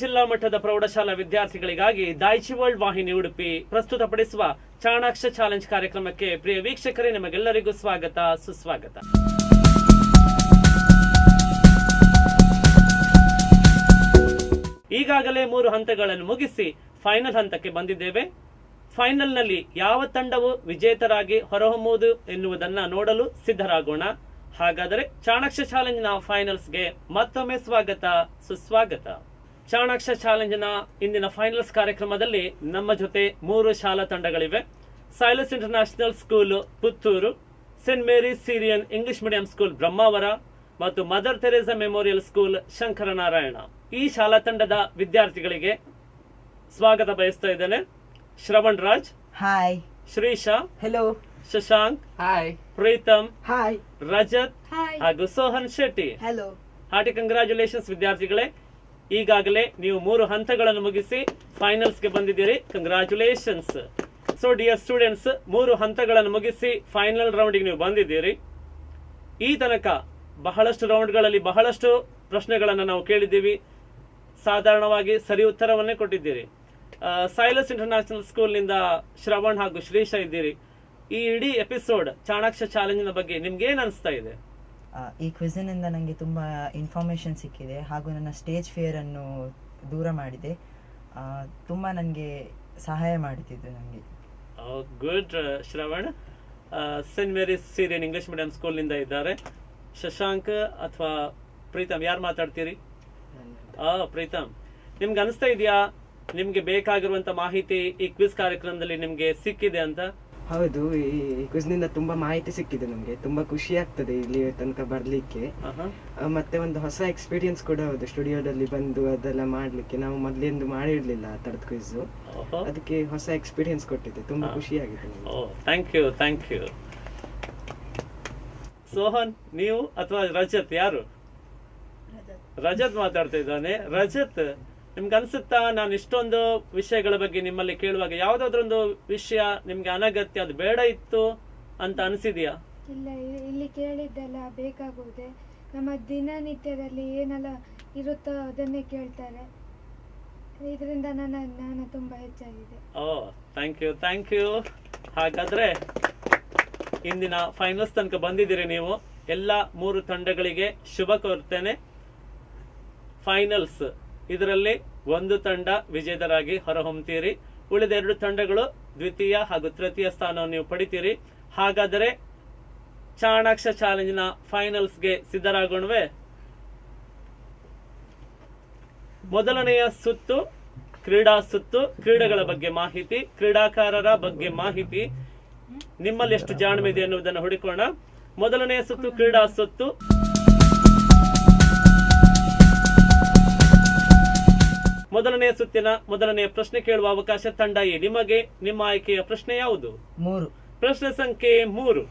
ಜಿಲ್ಲಾ ಮಟ್ಟದ ಪ್ರೌಢಶಾಲಾ ವಿದ್ಯಾರ್ಥಿಗಳಿಗಾಗಿ ದಾಯ್ಚಿ ವರ್ಲ್ಡ್ ವಾಹಿನಿ ಉಡುಪಿ ಪ್ರಸ್ತುತಪಡಿಸುವ ಚಾಣಾಕ್ಷ ಚಾಲೆಂಜ್ ಕಾರ್ಯಕ್ರಮಕ್ಕೆ ಪ್ರಿಯ ವೀಕ್ಷಕರೇ ನಿಮಗೆಲ್ಲರಿಗೂ ಸ್ವಾಗತ, ಸುಸ್ವಾಗತ. ಈಗಾಗಲೇ ಮೂರು ಹಂತಗಳನ್ನು ಮುಗಿಸಿ ಫೈನಲ್ ಹಂತಕ್ಕೆ ಬಂದಿದ್ದೇವೆ. ಫೈನಲ್ನಲ್ಲಿ ಯಾವ ತಂಡವು ವಿಜೇತರಾಗಿ ಹೊರಹೊಮ್ಮುವುದು ಎನ್ನುವುದನ್ನು ನೋಡಲು ಸಿದ್ಧರಾಗೋಣ. ಹಾಗಾದರೆ ಚಾಣಾಕ್ಷ ಚಾಲೆಂಜ್ನ ಫೈನಲ್ಸ್ಗೆ ಮತ್ತೊಮ್ಮೆ ಸ್ವಾಗತ, ಸುಸ್ವಾಗತ. ಚಾಣಾಕ್ಷ ಚಾಲೆಂಜ್ನ ಇಂದಿನ ಫೈನಲ್ಸ್ ಕಾರ್ಯಕ್ರಮದಲ್ಲಿ ನಮ್ಮ ಜೊತೆ ಮೂರು ಶಾಲಾ ತಂಡಗಳಿವೆ. Silas international school Puttur Saint Mary Syrian English medium school Brahmavar ಮತ್ತು Mother Teresa memorial school Shankaranarayana. ಈ ಶಾಲಾ ತಂಡದ ವಿದ್ಯಾರ್ಥಿಗಳಿಗೆ ಸ್ವಾಗತ ಬಯಸ್ತಾ ಇದ್ದೇನೆ. Shravan Raj hi Shrisha hello Shashank hi Pritam hi Rajat ಹಾಗೂ Sohan Shetty. Hello hearty congratulations ವಿದ್ಯಾರ್ಥಿಗಳೇ. ಈಗಾಗಲೇ ನೀವು ಮೂರು ಹಂತಗಳನ್ನು ಮುಗಿಸಿ ಫೈನಲ್ಸ್ಗೆ ಬಂದಿದ್ದೀರಿ. ಕಂಗ್ರಾಚುಲೇಷನ್ಸ್ ಸೊ ಡಿಯರ್ ಸ್ಟೂಡೆಂಟ್ಸ್ ಮೂರು ಹಂತಗಳನ್ನು ಮುಗಿಸಿ ಫೈನಲ್ ರೌಂಡಿಗೆ ನೀವು ಬಂದಿದ್ದೀರಿ. ಈ ತನಕ ಬಹಳಷ್ಟು ರೌಂಡ್ಗಳಲ್ಲಿ ಬಹಳಷ್ಟು ಪ್ರಶ್ನೆಗಳನ್ನು ನಾವು ಕೇಳಿದ್ದೀವಿ. ಸಾಧಾರಣವಾಗಿ ಸರಿ ಉತ್ತರವನ್ನೇ ಕೊಟ್ಟಿದ್ದೀರಿ. ಸೈಲಸ್ ಇಂಟರ್ನ್ಯಾಷನಲ್ ಸ್ಕೂಲ್ನಿಂದ ಶ್ರವಣ್ ಹಾಗೂ ಶ್ರೀಶ ಇದ್ದೀರಿ. ಈ ಇಡೀ ಎಪಿಸೋಡ್ ಚಾಣಾಕ್ಷ ಚಾಲೆಂಜಿನ ಬಗ್ಗೆ ನಿಮ್ಗೇನು ಅನಿಸ್ತಾ ಇದೆ? ಈ ಕ್ವಿಝಿನಿಂದ ನನಗೆ ತುಂಬ ಇನ್ಫಾರ್ಮೇಷನ್ ಸಿಕ್ಕಿದೆ. ಹಾಗೂ ನನ್ನ ಸ್ಟೇಜ್ ಫಿಯರ್ ಅನ್ನು ದೂರ ಮಾಡಿದೆ. ತುಂಬ ನನಗೆ ಸಹಾಯ ಮಾಡುತ್ತಿದ್ದು ನನಗೆ good Shravan. Saint Mary's Syrian English medium ಸ್ಕೂಲ್ನಿಂದ ಇದ್ದಾರೆ. ಶಶಾಂಕ್ ಅಥವಾ ಪ್ರೀತಮ್ ಯಾರು ಮಾತಾಡ್ತೀರಿ? ಆ ಪ್ರೀತಮ್. ನಿಮ್ಗೆ ಅನಿಸ್ತಾ ಇದೆಯಾ? ನಿಮ್ಗೆ ಬೇಕಾಗಿರುವಂತ ಮಾಹಿತಿ ಈ ಕ್ವಿಸ್ ಕಾರ್ಯಕ್ರಮದಲ್ಲಿ ನಿಮ್ಗೆ ಸಿಕ್ಕಿದೆ ಅಂತ? ಹೌದು ಈ ಕ್ವಿಜ್ನಿಂದ ತುಂಬಾ ಮಾಹಿತಿ ಸಿಕ್ಕಿದೆ ನಮ್ಗೆ. ತುಂಬಾ ಖುಷಿ ಆಗ್ತದೆ ಇಲ್ಲಿ ತನಕ ಬರ್ಲಿಕ್ಕೆ. ಮತ್ತೆ ಒಂದು ಹೊಸ ಎಕ್ಸ್ಪೀರಿಯನ್ಸ್ ಕೂಡ ಹೌದು ಸ್ಟುಡಿಯೋದಲ್ಲಿ ಬಂದು ಅದೆಲ್ಲ ಮಾಡ್ಲಿಕ್ಕೆ. ನಾವು ಮೊದ್ಲೆಂದು ಮಾಡಿರ್ಲಿಲ್ಲ ಆ ತರದ ಕ್ವಿಜ್ ಅದಕ್ಕೆ ಹೊಸ ಎಕ್ಸ್ಪೀರಿಯನ್ಸ್ ಕೊಟ್ಟಿದೆ ತುಂಬಾ. ಖುಷಿ ಆಗಿದೆ ನಮ್ಗೆ. ಓ thank you thank you Sohan ನೀವು ಅಥವಾ ರಜತ್ ಯಾರು? ರಜತ್ ಮಾತಾಡ್ತಾ ಇದ್ದಾನೆ. ರಜತ್ ನಿಮ್ಗೆ ಅನ್ಸುತ್ತಾ ನಾನು ಇಷ್ಟೊಂದು ವಿಷಯಗಳ ಬಗ್ಗೆ ನಿಮ್ಮಲ್ಲಿ ಕೇಳುವಾಗ ಯಾವ್ದಾದ್ರೊಂದು ವಿಷಯ ನಿಮ್ಗೆ ಅನಗತ್ಯ ಅದು ಬೇಡ ಇತ್ತು ಅಂತ ಅನಿಸಿದ್ಯಾ? ಇಲ್ಲ ಇಲ್ಲಿ ಕೇಳಿದ್ದೆಲ್ಲ ಬೇಕಾಗುವುದೇ. ನಮ್ಮ ದಿನನಿತ್ಯದಲ್ಲಿ ಏನೆಲ್ಲ ಇರುತ್ತೋ ಅದನ್ನೇ ಕೇಳ್ತಾರೆ. ಇದರಿಂದ ನನ್ನ ಜ್ಞಾನ ತುಂಬ ಹೆಚ್ಚಾಗಿದೆ. Oh thank you thank you ಹಾಗಾದ್ರೆ ಇಂದಿನ ಫೈನಲ್ಸ್ ತನಕ ಬಂದಿದ್ದೀರಿ ನೀವು. ಎಲ್ಲ ಮೂರು ತಂಡಗಳಿಗೆ ಶುಭ ಕೋರ್ತೇನೆ. ಫೈನಲ್ಸ್ ಇದರಲ್ಲಿ ಒಂದು ತಂಡ ವಿಜೇತರಾಗಿ ಉಳಿದ ಎರಡು ತಂಡಗಳು ದ್ವಿತೀಯ ಹಾಗೂ ತೃತೀಯ ಸ್ಥಾನವನ್ನು ನೀವು ಪಡಿತೀರಿ. ಹಾಗಾದರೆ ಚಾಣಾಕ್ಷ ಚಾಲೆಂಜ್ನ ಫೈನಲ್ಸ್ಗೆ ಸಿದ್ಧರಾಗೋಣವೆ. ಮೊದಲನೆಯ ಸುತ್ತು, ಕ್ರೀಡಾ ಸುತ್ತು, ಕ್ರೀಡೆಗಳ ಬಗ್ಗೆ ಮಾಹಿತಿ, ಕ್ರೀಡಾಕಾರರ ಬಗ್ಗೆ ಮಾಹಿತಿ. ನಿಮ್ಮಲ್ಲಿ ಎಷ್ಟು ಜಾಣ್ಮೆ ಇದೆ ಎನ್ನುವುದನ್ನು ಹುಡುಕೋಣ. ಮೊದಲನೆಯ ಸುತ್ತು, ಕ್ರೀಡಾ ಸುತ್ತು. ಮೊದಲನೆಯ ಸುತ್ತಿನ ಮೊದಲನೆಯ ಪ್ರಶ್ನೆ ಕೇಳುವ ಅವಕಾಶ ತಂಡ ಎ. ನಿಮಗೆ ನಿಮ್ಮ ಆಯ್ಕೆಯ ಪ್ರಶ್ನೆ ಯಾವುದು? ಮೂರು. ಪ್ರಶ್ನೆ ಸಂಖ್ಯೆ ಮೂರು.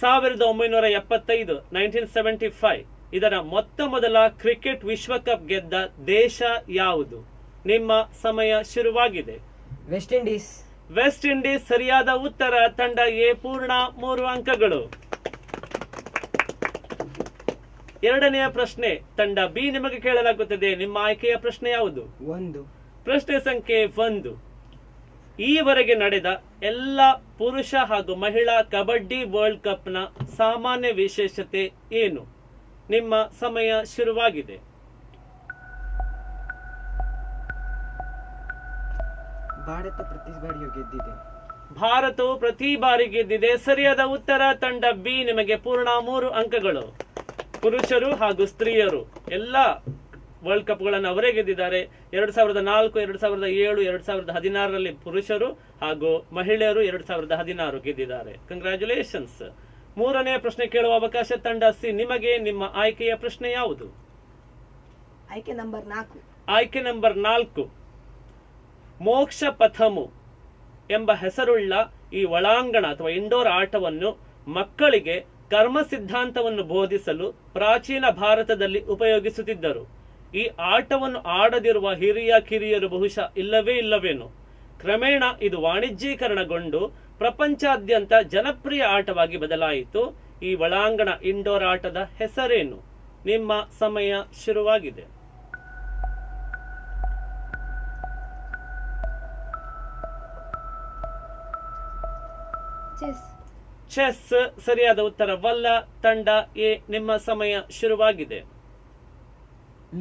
ಸಾವಿರದ ಒಂಬೈನೂರ ಎಪ್ಪತ್ತೈದು ನೈನ್ಟೀನ್ ಸೆವೆಂಟಿ ಫೈವ್. ಇದರ ಮೊತ್ತ ಮೊದಲ ಕ್ರಿಕೆಟ್ ವಿಶ್ವಕಪ್ ಗೆದ್ದ ದೇಶ ಯಾವುದು? ನಿಮ್ಮ ಸಮಯ ಶುರುವಾಗಿದೆ. West Indies. ವೆಸ್ಟ್ ಇಂಡೀಸ್ ಸರಿಯಾದ ಉತ್ತರ ತಂಡ ಎ. ಪೂರ್ಣ ಮೂರು ಅಂಕಗಳು. ಎರಡನೆಯ ಪ್ರಶ್ನೆ ತಂಡ ಬಿ ನಿಮಗೆ ಕೇಳಲಾಗುತ್ತದೆ. ನಿಮ್ಮ ಆಯ್ಕೆಯ ಪ್ರಶ್ನೆ ಯಾವುದು? ಒಂದು. ಪ್ರಶ್ನೆ ಸಂಖ್ಯೆ ಒಂದು. ಈವರೆಗೆ ನಡೆದ ಎಲ್ಲ ಪುರುಷ ಹಾಗೂ ಮಹಿಳಾ ಕಬಡ್ಡಿ ವರ್ಲ್ಡ್ ಕಪ್ನ ಸಾಮಾನ್ಯ ವಿಶೇಷತೆ ಏನು? ನಿಮ್ಮ ಸಮಯ ಶುರುವಾಗಿದೆ. ಭಾರತ ಪ್ರತಿ ಬಾರಿಯೂ ಗೆದ್ದಿದೆ. ಭಾರತವು ಪ್ರತಿ ಬಾರಿ ಗೆದ್ದಿದೆ. ಸರಿಯಾದ ಉತ್ತರ ತಂಡ ಬಿ. ನಿಮಗೆ ಪೂರ್ಣ ಮೂರು ಅಂಕಗಳು. ಪುರುಷರು ಹಾಗೂ ಸ್ತ್ರೀಯರು ಎಲ್ಲ ವರ್ಲ್ಡ್ ಕಪ್ಗಳನ್ನು ಅವರೇ ಗೆದ್ದಿದ್ದಾರೆ. ಎರಡ್ ಸಾವಿರದ ನಾಲ್ಕು ಎರಡ್ ಸಾವಿರದ ಏಳು ಎರಡ್ ಸಾವಿರದ ಹದಿನಾರರಲ್ಲಿ ಪುರುಷರು ಹಾಗೂ ಮಹಿಳೆಯರು ಎರಡ್ ಸಾವಿರದ ಹದಿನಾರು ಗೆದ್ದಿದ್ದಾರೆ. ಕಂಗ್ರ್ಯಾಚುಲೇಷನ್ಸ್ ಮೂರನೇ ಪ್ರಶ್ನೆ ಕೇಳುವ ಅವಕಾಶ ತಂಡ ಸಿ ನಿಮಗೆ ನಿಮ್ಮ ಆಯ್ಕೆಯ ಪ್ರಶ್ನೆ ಯಾವುದು? ಆಯ್ಕೆ ನಂಬರ್ ನಾಲ್ಕು. ಆಯ್ಕೆ ನಂಬರ್ ನಾಲ್ಕು. ಮೋಕ್ಷ ಪಥಮು ಎಂಬ ಹೆಸರುಳ್ಳ ಈ ಒಳಾಂಗಣ ಅಥವಾ ಇಂಡೋರ್ ಆಟವನ್ನು ಮಕ್ಕಳಿಗೆ ಕರ್ಮ ಸಿದ್ಧಾಂತವನ್ನು ಬೋಧಿಸಲು ಪ್ರಾಚೀನ ಭಾರತದಲ್ಲಿ ಉಪಯೋಗಿಸುತ್ತಿದ್ದರು. ಈ ಆಟವನ್ನು ಆಡದಿರುವ ಹಿರಿಯ ಕಿರಿಯರು ಬಹುಶಃ ಇಲ್ಲವೇ ಇಲ್ಲವೇನು? ಕ್ರಮೇಣ ಇದು ವಾಣಿಜ್ಯೀಕರಣಗೊಂಡು ಪ್ರಪಂಚಾದ್ಯಂತ ಜನಪ್ರಿಯ ಆಟವಾಗಿ ಬದಲಾಯಿತು. ಈ ಒಳಾಂಗಣ ಇಂಡೋರ್ ಆಟದ ಹೆಸರೇನು? ನಿಮ್ಮ ಸಮಯ ಶುರುವಾಗಿದೆ. ಚೆಸ್. ಚೆಸ್ ಸರಿಯಾದ ಉತ್ತರವಲ್ಲ ತಂಡ ಎ ನಿಮ್ಮ ಸಮಯ ಶುರುವಾಗಿದೆ.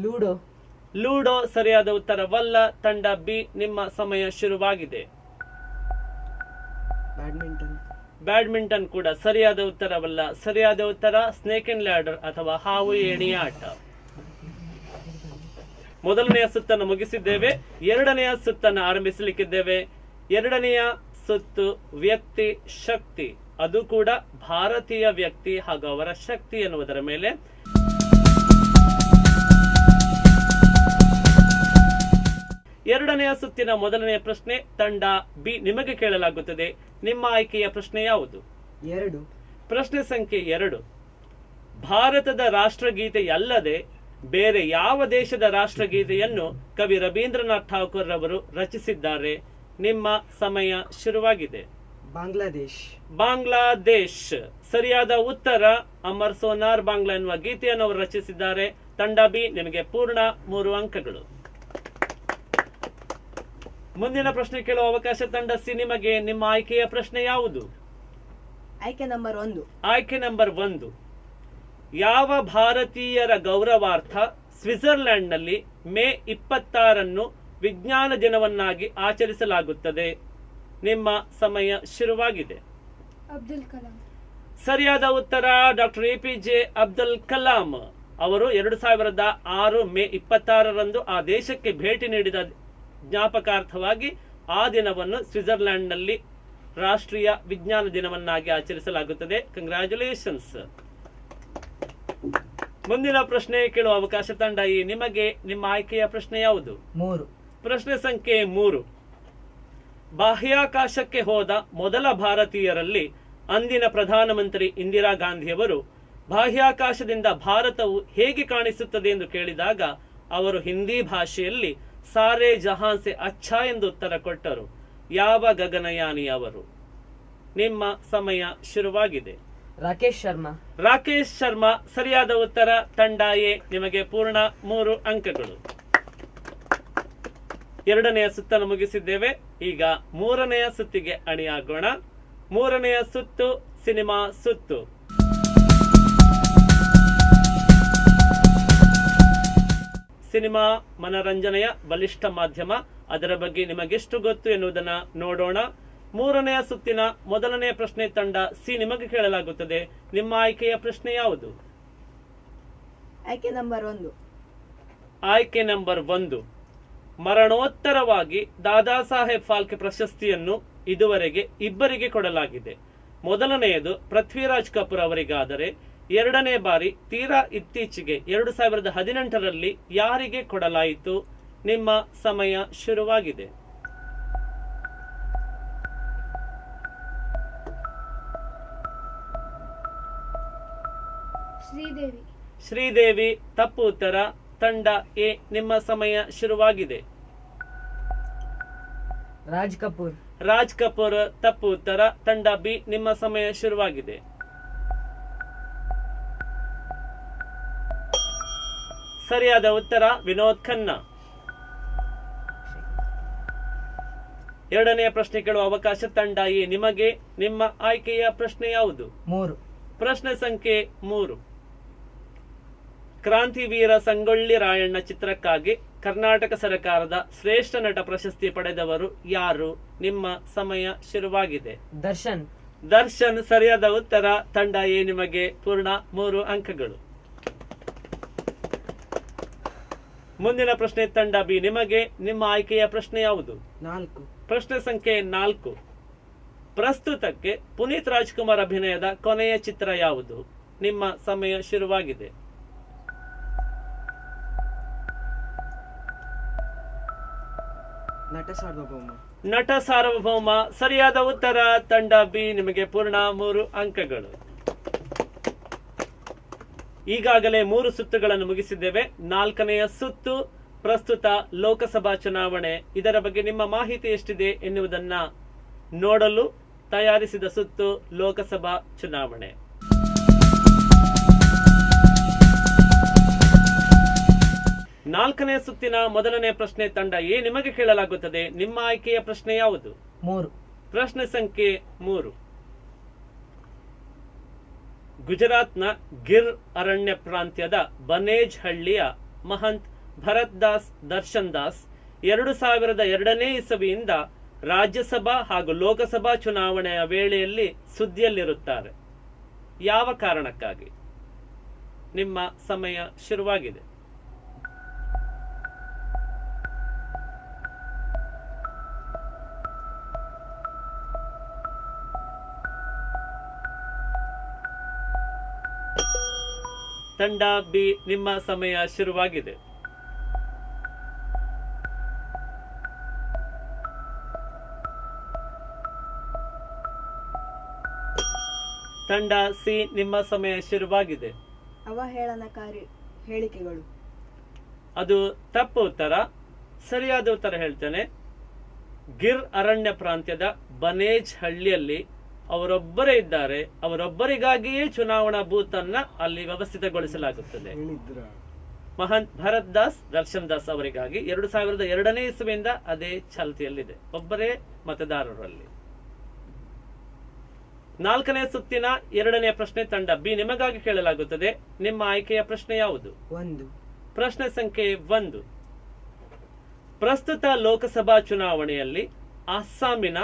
ಲೂಡೋ. ಲೂಡೋ ಸರಿಯಾದ ಉತ್ತರವಲ್ಲ ತಂಡ ಬಿ ನಿಮ್ಮ ಸಮಯ ಶುರುವಾಗಿದೆ. ಬ್ಯಾಡ್ಮಿಂಟನ್. ಬ್ಯಾಡ್ಮಿಂಟನ್ ಕೂಡ ಸರಿಯಾದ ಉತ್ತರವಲ್ಲ ಸರಿಯಾದ ಉತ್ತರ ಸ್ನೇಕ್ ಅಂಡ್ ಲ್ಯಾಡರ್ ಅಥವಾ ಹಾವು ಏಣಿಯ ಆಟ. ಮೊದಲನೆಯ ಸುತ್ತನ್ನು ಮುಗಿಸಿದ್ದೇವೆ ಎರಡನೆಯ ಸುತ್ತನ್ನು ಆರಂಭಿಸಲಿಕ್ಕಿದ್ದೇವೆ. ಎರಡನೆಯ ಸುತ್ತು ವ್ಯಕ್ತಿ ಶಕ್ತಿ. ಅದು ಕೂಡ ಭಾರತೀಯ ವ್ಯಕ್ತಿ ಹಾಗೂ ಅವರ ಶಕ್ತಿ ಎನ್ನುವುದರ ಮೇಲೆ. ಎರಡನೆಯ ಸುತ್ತಿನ ಮೊದಲನೆಯ ಪ್ರಶ್ನೆ ತಂಡ ಬಿ ನಿಮಗೆ ಕೇಳಲಾಗುತ್ತದೆ. ನಿಮ್ಮ ಆಯ್ಕೆಯ ಪ್ರಶ್ನೆ ಯಾವುದು? ಎರಡು. ಪ್ರಶ್ನೆ ಸಂಖ್ಯೆ ಎರಡು. ಭಾರತದ ರಾಷ್ಟ್ರಗೀತೆಯಲ್ಲದೆ ಬೇರೆ ಯಾವ ದೇಶದ ರಾಷ್ಟ್ರಗೀತೆಯನ್ನು ಕವಿ ರವೀಂದ್ರನಾಥ್ ಠಾಕೂರ್ ಅವರು ರಚಿಸಿದ್ದಾರೆ? ನಿಮ್ಮ ಸಮಯ ಶುರುವಾಗಿದೆ. ಬಾಂಗ್ಲಾದೇಶ್. ಬಾಂಗ್ಲಾದೇಶ್. ಸರಿಯಾದ ಉತ್ತರ ಅಮರ್ ಸೋನಾರ್ ಬಾಂಗ್ಲಾ ಎನ್ನುವ ಗೀತೆಯನ್ನು ಅವರು ರಚಿಸಿದ್ದಾರೆ. ತಂಡ ಬಿ ನಿಮಗೆ ಪೂರ್ಣ ಮೂರು ಅಂಕಗಳು. ಮುಂದಿನ ಪ್ರಶ್ನೆ ಕೇಳುವ ಅವಕಾಶ ತಂಡ ಸಿ ನಿಮಗೆ ನಿಮ್ಮ ಆಯ್ಕೆಯ ಪ್ರಶ್ನೆ ಯಾವುದು? ಆಯ್ಕೆ ನಂಬರ್ ಒಂದು. ಆಯ್ಕೆ ನಂಬರ್ ಒಂದು. ಯಾವ ಭಾರತೀಯರ ಗೌರವಾರ್ಥ ಸ್ವಿಟ್ಜರ್ಲೆಂಡ್ನಲ್ಲಿ ಮೇ ಇಪ್ಪತ್ತಾರನ್ನು ವಿಜ್ಞಾನ ದಿನವನ್ನಾಗಿ ಆಚರಿಸಲಾಗುತ್ತದೆ? ನಿಮ್ಮ ಸಮಯ ಶುರುವಾಗಿದೆ. ಅಬ್ದುಲ್ ಕಲಾಂ. ಸರಿಯಾದ ಉತ್ತರ doctor A P J Abdul Kalam ಅವರು ಎರಡು ಸಾವಿರದ ಆರು ಮೇ ಇಪ್ಪತ್ತಾರರಂದು ಆ ದೇಶಕ್ಕೆ ಭೇಟಿ ನೀಡಿದ ಜ್ಞಾಪಕಾರ್ಥವಾಗಿ ಆ ದಿನವನ್ನು ಸ್ವಿಟ್ಜರ್ಲೆಂಡ್ನಲ್ಲಿ ರಾಷ್ಟ್ರೀಯ ವಿಜ್ಞಾನ ದಿನವನ್ನಾಗಿ ಆಚರಿಸಲಾಗುತ್ತದೆ. ಕಂಗ್ರ್ಯಾಚುಲೇಷನ್ಸ್ ಮುಂದಿನ ಪ್ರಶ್ನೆ ಕೇಳುವ ಅವಕಾಶ ತಂಡ ಈ ನಿಮಗೆ ನಿಮ್ಮ ಆಯ್ಕೆಯ ಪ್ರಶ್ನೆ ಯಾವುದು? ಮೂರು. ಪ್ರಶ್ನೆ ಸಂಖ್ಯೆ ಮೂರು. ಬಾಹ್ಯಾಕಾಶಕ್ಕೆ ಹೋದ ಮೊದಲ ಭಾರತೀಯರಲ್ಲಿ ಅಂದಿನ ಪ್ರಧಾನಮಂತ್ರಿ ಇಂದಿರಾ ಗಾಂಧಿಯವರು ಬಾಹ್ಯಾಕಾಶದಿಂದ ಭಾರತವು ಹೇಗೆ ಕಾಣಿಸುತ್ತದೆ ಎಂದು ಕೇಳಿದಾಗ ಅವರು ಹಿಂದಿ ಭಾಷೆಯಲ್ಲಿ ಸಾರೇ ಜಹಾನ್ ಸೆ ಅಚ್ಚಾ ಎಂದು ಉತ್ತರ ಕೊಟ್ಟರು. ಯಾವ ಗಗನಯಾನಿ ಅವರು? ನಿಮ್ಮ ಸಮಯ ಶುರುವಾಗಿದೆ. ರಾಕೇಶ್ ಶರ್ಮಾ. ರಾಕೇಶ್ ಶರ್ಮಾ ಸರಿಯಾದ ಉತ್ತರ ತಂಡ ಎ ನಿಮಗೆ ಪೂರ್ಣ ಮೂರು ಅಂಕಗಳು. ಎರಡನೆಯ ಸುತ್ತನ್ನು ಮುಗಿಸಿದ್ದೇವೆ ಈಗ ಮೂರನೆಯ ಸುತ್ತಿಗೆ ಅಣಿಯಾಗೋಣ. ಮೂರನೆಯ ಸುತ್ತು ಸಿನಿಮಾ ಸುತ್ತು. ಸಿನಿಮಾ ಮನರಂಜನೆಯ ಬಲಿಷ್ಠ ಮಾಧ್ಯಮ. ಅದರ ಬಗ್ಗೆ ನಿಮಗೆಷ್ಟು ಗೊತ್ತು ಎನ್ನುವುದನ್ನ ನೋಡೋಣ. ಮೂರನೆಯ ಸುತ್ತಿನ ಮೊದಲನೆಯ ಪ್ರಶ್ನೆ ತಂಡ ಸಿ ನಿಮಗೆ ಕೇಳಲಾಗುತ್ತದೆ. ನಿಮ್ಮ ಆಯ್ಕೆಯ ಪ್ರಶ್ನೆ ಯಾವುದು? ಆಯ್ಕೆ ನಂಬರ್ ಒಂದು. ಆಯ್ಕೆ ನಂಬರ್ ಒಂದು. ಮರಣೋತ್ತರವಾಗಿ ದಾದಾ ಸಾಹೇಬ್ ಫಾಲ್ಕೆ ಪ್ರಶಸ್ತಿಯನ್ನು ಇದುವರೆಗೆ ಇಬ್ಬರಿಗೆ ಕೊಡಲಾಗಿದೆ. ಮೊದಲನೆಯದು ಪೃಥ್ವಿರಾಜ್ ಕಪೂರ್ ಅವರಿಗಾದರೆ ಎರಡನೇ ಬಾರಿ ತೀರಾ ಇತ್ತೀಚೆಗೆ ಎರಡು ಸಾವಿರದ ಹದಿನೆಂಟರಲ್ಲಿ ಯಾರಿಗೆ ಕೊಡಲಾಯಿತು? ನಿಮ್ಮ ಸಮಯ ಶುರುವಾಗಿದೆ. ಶ್ರೀದೇವಿ. ಶ್ರೀದೇವಿ ತಪ್ಪು ಉತ್ತರ. ತಂಡ ಎ ನಿಮ್ಮ ಸಮಯ ಶುರುವಾಗಿದೆ. ರಾಜ್ ಕಪೂರ್. ರಾಜ್ ಕಪೂರ್ ತಪ್ಪು ಉತ್ತರ. ತಂಡ ಬಿ ನಿಮ್ಮ ಸಮಯ ಶುರುವಾಗಿದೆ. ಸರಿಯಾದ ಉತ್ತರ ವಿನೋದ್ ಖನ್ನಾ. ಎರಡನೆಯ ಪ್ರಶ್ನೆ ಕೇಳುವ ಅವಕಾಶ ತಂಡ ಎ. ನಿಮಗೆ ನಿಮ್ಮ ಆಯ್ಕೆಯ ಪ್ರಶ್ನೆ ಯಾವುದು? ಮೂರು. ಪ್ರಶ್ನೆ ಸಂಖ್ಯೆ ಮೂರು. ಕ್ರಾಂತಿವೀರ ಸಂಗೊಳ್ಳಿ ರಾಯಣ್ಣ ಚಿತ್ರಕ್ಕಾಗಿ ಕರ್ನಾಟಕ ಸರ್ಕಾರದ ಶ್ರೇಷ್ಠ ನಟ ಪ್ರಶಸ್ತಿ ಪಡೆದವರು ಯಾರು ನಿಮ್ಮ ಸಮಯ ಶುರುವಾಗಿದೆ. ದರ್ಶನ್. ದರ್ಶನ್ ಸರಿಯಾದ ಉತ್ತರ ತಂಡ ಏ ನಿಮಗೆ ಪೂರ್ಣ ಮೂರು ಅಂಕಗಳು. ಮುಂದಿನ ಪ್ರಶ್ನೆ ತಂಡ ಬಿ ನಿಮಗೆ ನಿಮ್ಮ ಆಯ್ಕೆಯ ಪ್ರಶ್ನೆ ಯಾವುದು? ನಾಲ್ಕು. ಪ್ರಶ್ನೆ ಸಂಖ್ಯೆ ನಾಲ್ಕು. ಪ್ರಸ್ತುತಕ್ಕೆ ಪುನೀತ್ ರಾಜ್ಕುಮಾರ್ ಅಭಿನಯದ ಕೊನೆಯ ಚಿತ್ರ ಯಾವುದು? ನಿಮ್ಮ ಸಮಯ ಶುರುವಾಗಿದೆ. ನಟ ಸಾರ್ವಭೌಮ. ಸರಿಯಾದ ಉತ್ತರ, ತಂಡ ಬಿ, ನಿಮಗೆ ಪೂರ್ಣ ಮೂರು ಅಂಕಗಳು. ಈಗಾಗಲೇ ಮೂರು ಸುತ್ತುಗಳನ್ನು ಮುಗಿಸಿದ್ದೇವೆ. ನಾಲ್ಕನೆಯ ಸುತ್ತು, ಪ್ರಸ್ತುತ ಲೋಕಸಭಾ ಚುನಾವಣೆ. ಇದರ ಬಗ್ಗೆ ನಿಮ್ಮ ಮಾಹಿತಿ ಎಷ್ಟಿದೆ ಎನ್ನುವುದನ್ನ ನೋಡಲು ತಯಾರಿಸಿದ ಸುತ್ತು ಲೋಕಸಭಾ ಚುನಾವಣೆ. ನಾಲ್ಕನೇ ಸುತ್ತಿನ ಮೊದಲನೇ ಪ್ರಶ್ನೆ ತಂಡ ಎ ನಿಮಗೆ ಕೇಳಲಾಗುತ್ತದೆ? ನಿಮ್ಮ ಆಯ್ಕೆಯ ಪ್ರಶ್ನೆ ಯಾವುದು? ಮೂರು. ಪ್ರಶ್ನೆ ಸಂಖ್ಯೆ ಮೂರು. ಗುಜರಾತ್ನ ಗಿರ್ ಅರಣ್ಯ ಪ್ರಾಂತ್ಯದ ಬನೇಜ್ ಹಳ್ಳಿಯ ಮಹಂತ್ ಭರತ್ ದಾಸ್ ದರ್ಶನ್ ದಾಸ್ ಎರಡು ಸಾವಿರದ ಎರಡನೇ ಇಸವಿಯಿಂದ ರಾಜ್ಯಸಭಾ ಹಾಗೂ ಲೋಕಸಭಾ ಚುನಾವಣೆಯ ವೇಳೆಯಲ್ಲಿ ಸುದ್ದಿಯಲ್ಲಿರುತ್ತಾರೆ. ಯಾವ ಕಾರಣಕ್ಕಾಗಿ? ನಿಮ್ಮ ಸಮಯ ಶುರುವಾಗಿದೆ. ತಂಡ ಬಿ ನಿಮ್ಮ ಸಮಯ ಶುರುವಾಗಿದೆ. ತಂಡ ಸಿ ನಿಮ್ಮ ಸಮಯ ಶುರುವಾಗಿದೆ. ಅವಹೇಳನಕಾರಿ ಹೇಳಿಕೆಗಳು. ಅದು ತಪ್ಪು ಉತ್ತರ ಸರಿಯಾದ ಉತ್ತರ ಹೇಳ್ತೇನೆ. ಗಿರ್ ಅರಣ್ಯ ಪ್ರಾಂತ್ಯದ ಬನೇಜ್ ಹಳ್ಳಿಯಲ್ಲಿ ಅವರೊಬ್ಬರೇ ಇದ್ದಾರೆ ಅವರೊಬ್ಬರಿಗಾಗಿಯೇ ಚುನಾವಣಾ ಬೂತ್ ಅನ್ನ ಅಲ್ಲಿ ವ್ಯವಸ್ಥಿತಗೊಳಿಸಲಾಗುತ್ತದೆ. ಮಹಂತ್ ಭರತ್ ದಾಸ್ ದರ್ಶನ್ ದಾಸ್ ಅವರಿಗಾಗಿ ಎರಡು ಸಾವಿರದ ಎರಡನೇ ಇಸುವಿಂದ ಅದೇ ಚಾಲ್ತಿಯಲ್ಲಿದೆ. ಒಬ್ಬರೇ ಮತದಾರರಲ್ಲಿ. ನಾಲ್ಕನೇ ಸುತ್ತಿನ ಎರಡನೇ ಪ್ರಶ್ನೆ ತಂಡ ಬಿ ನಿಮಗಾಗಿ ಕೇಳಲಾಗುತ್ತದೆ. ನಿಮ್ಮ ಆಯ್ಕೆಯ ಪ್ರಶ್ನೆ ಯಾವುದು? ಒಂದು. ಪ್ರಶ್ನೆ ಸಂಖ್ಯೆ ಒಂದು. ಪ್ರಸ್ತುತ ಲೋಕಸಭಾ ಚುನಾವಣೆಯಲ್ಲಿ ಅಸ್ಸಾಮಿನ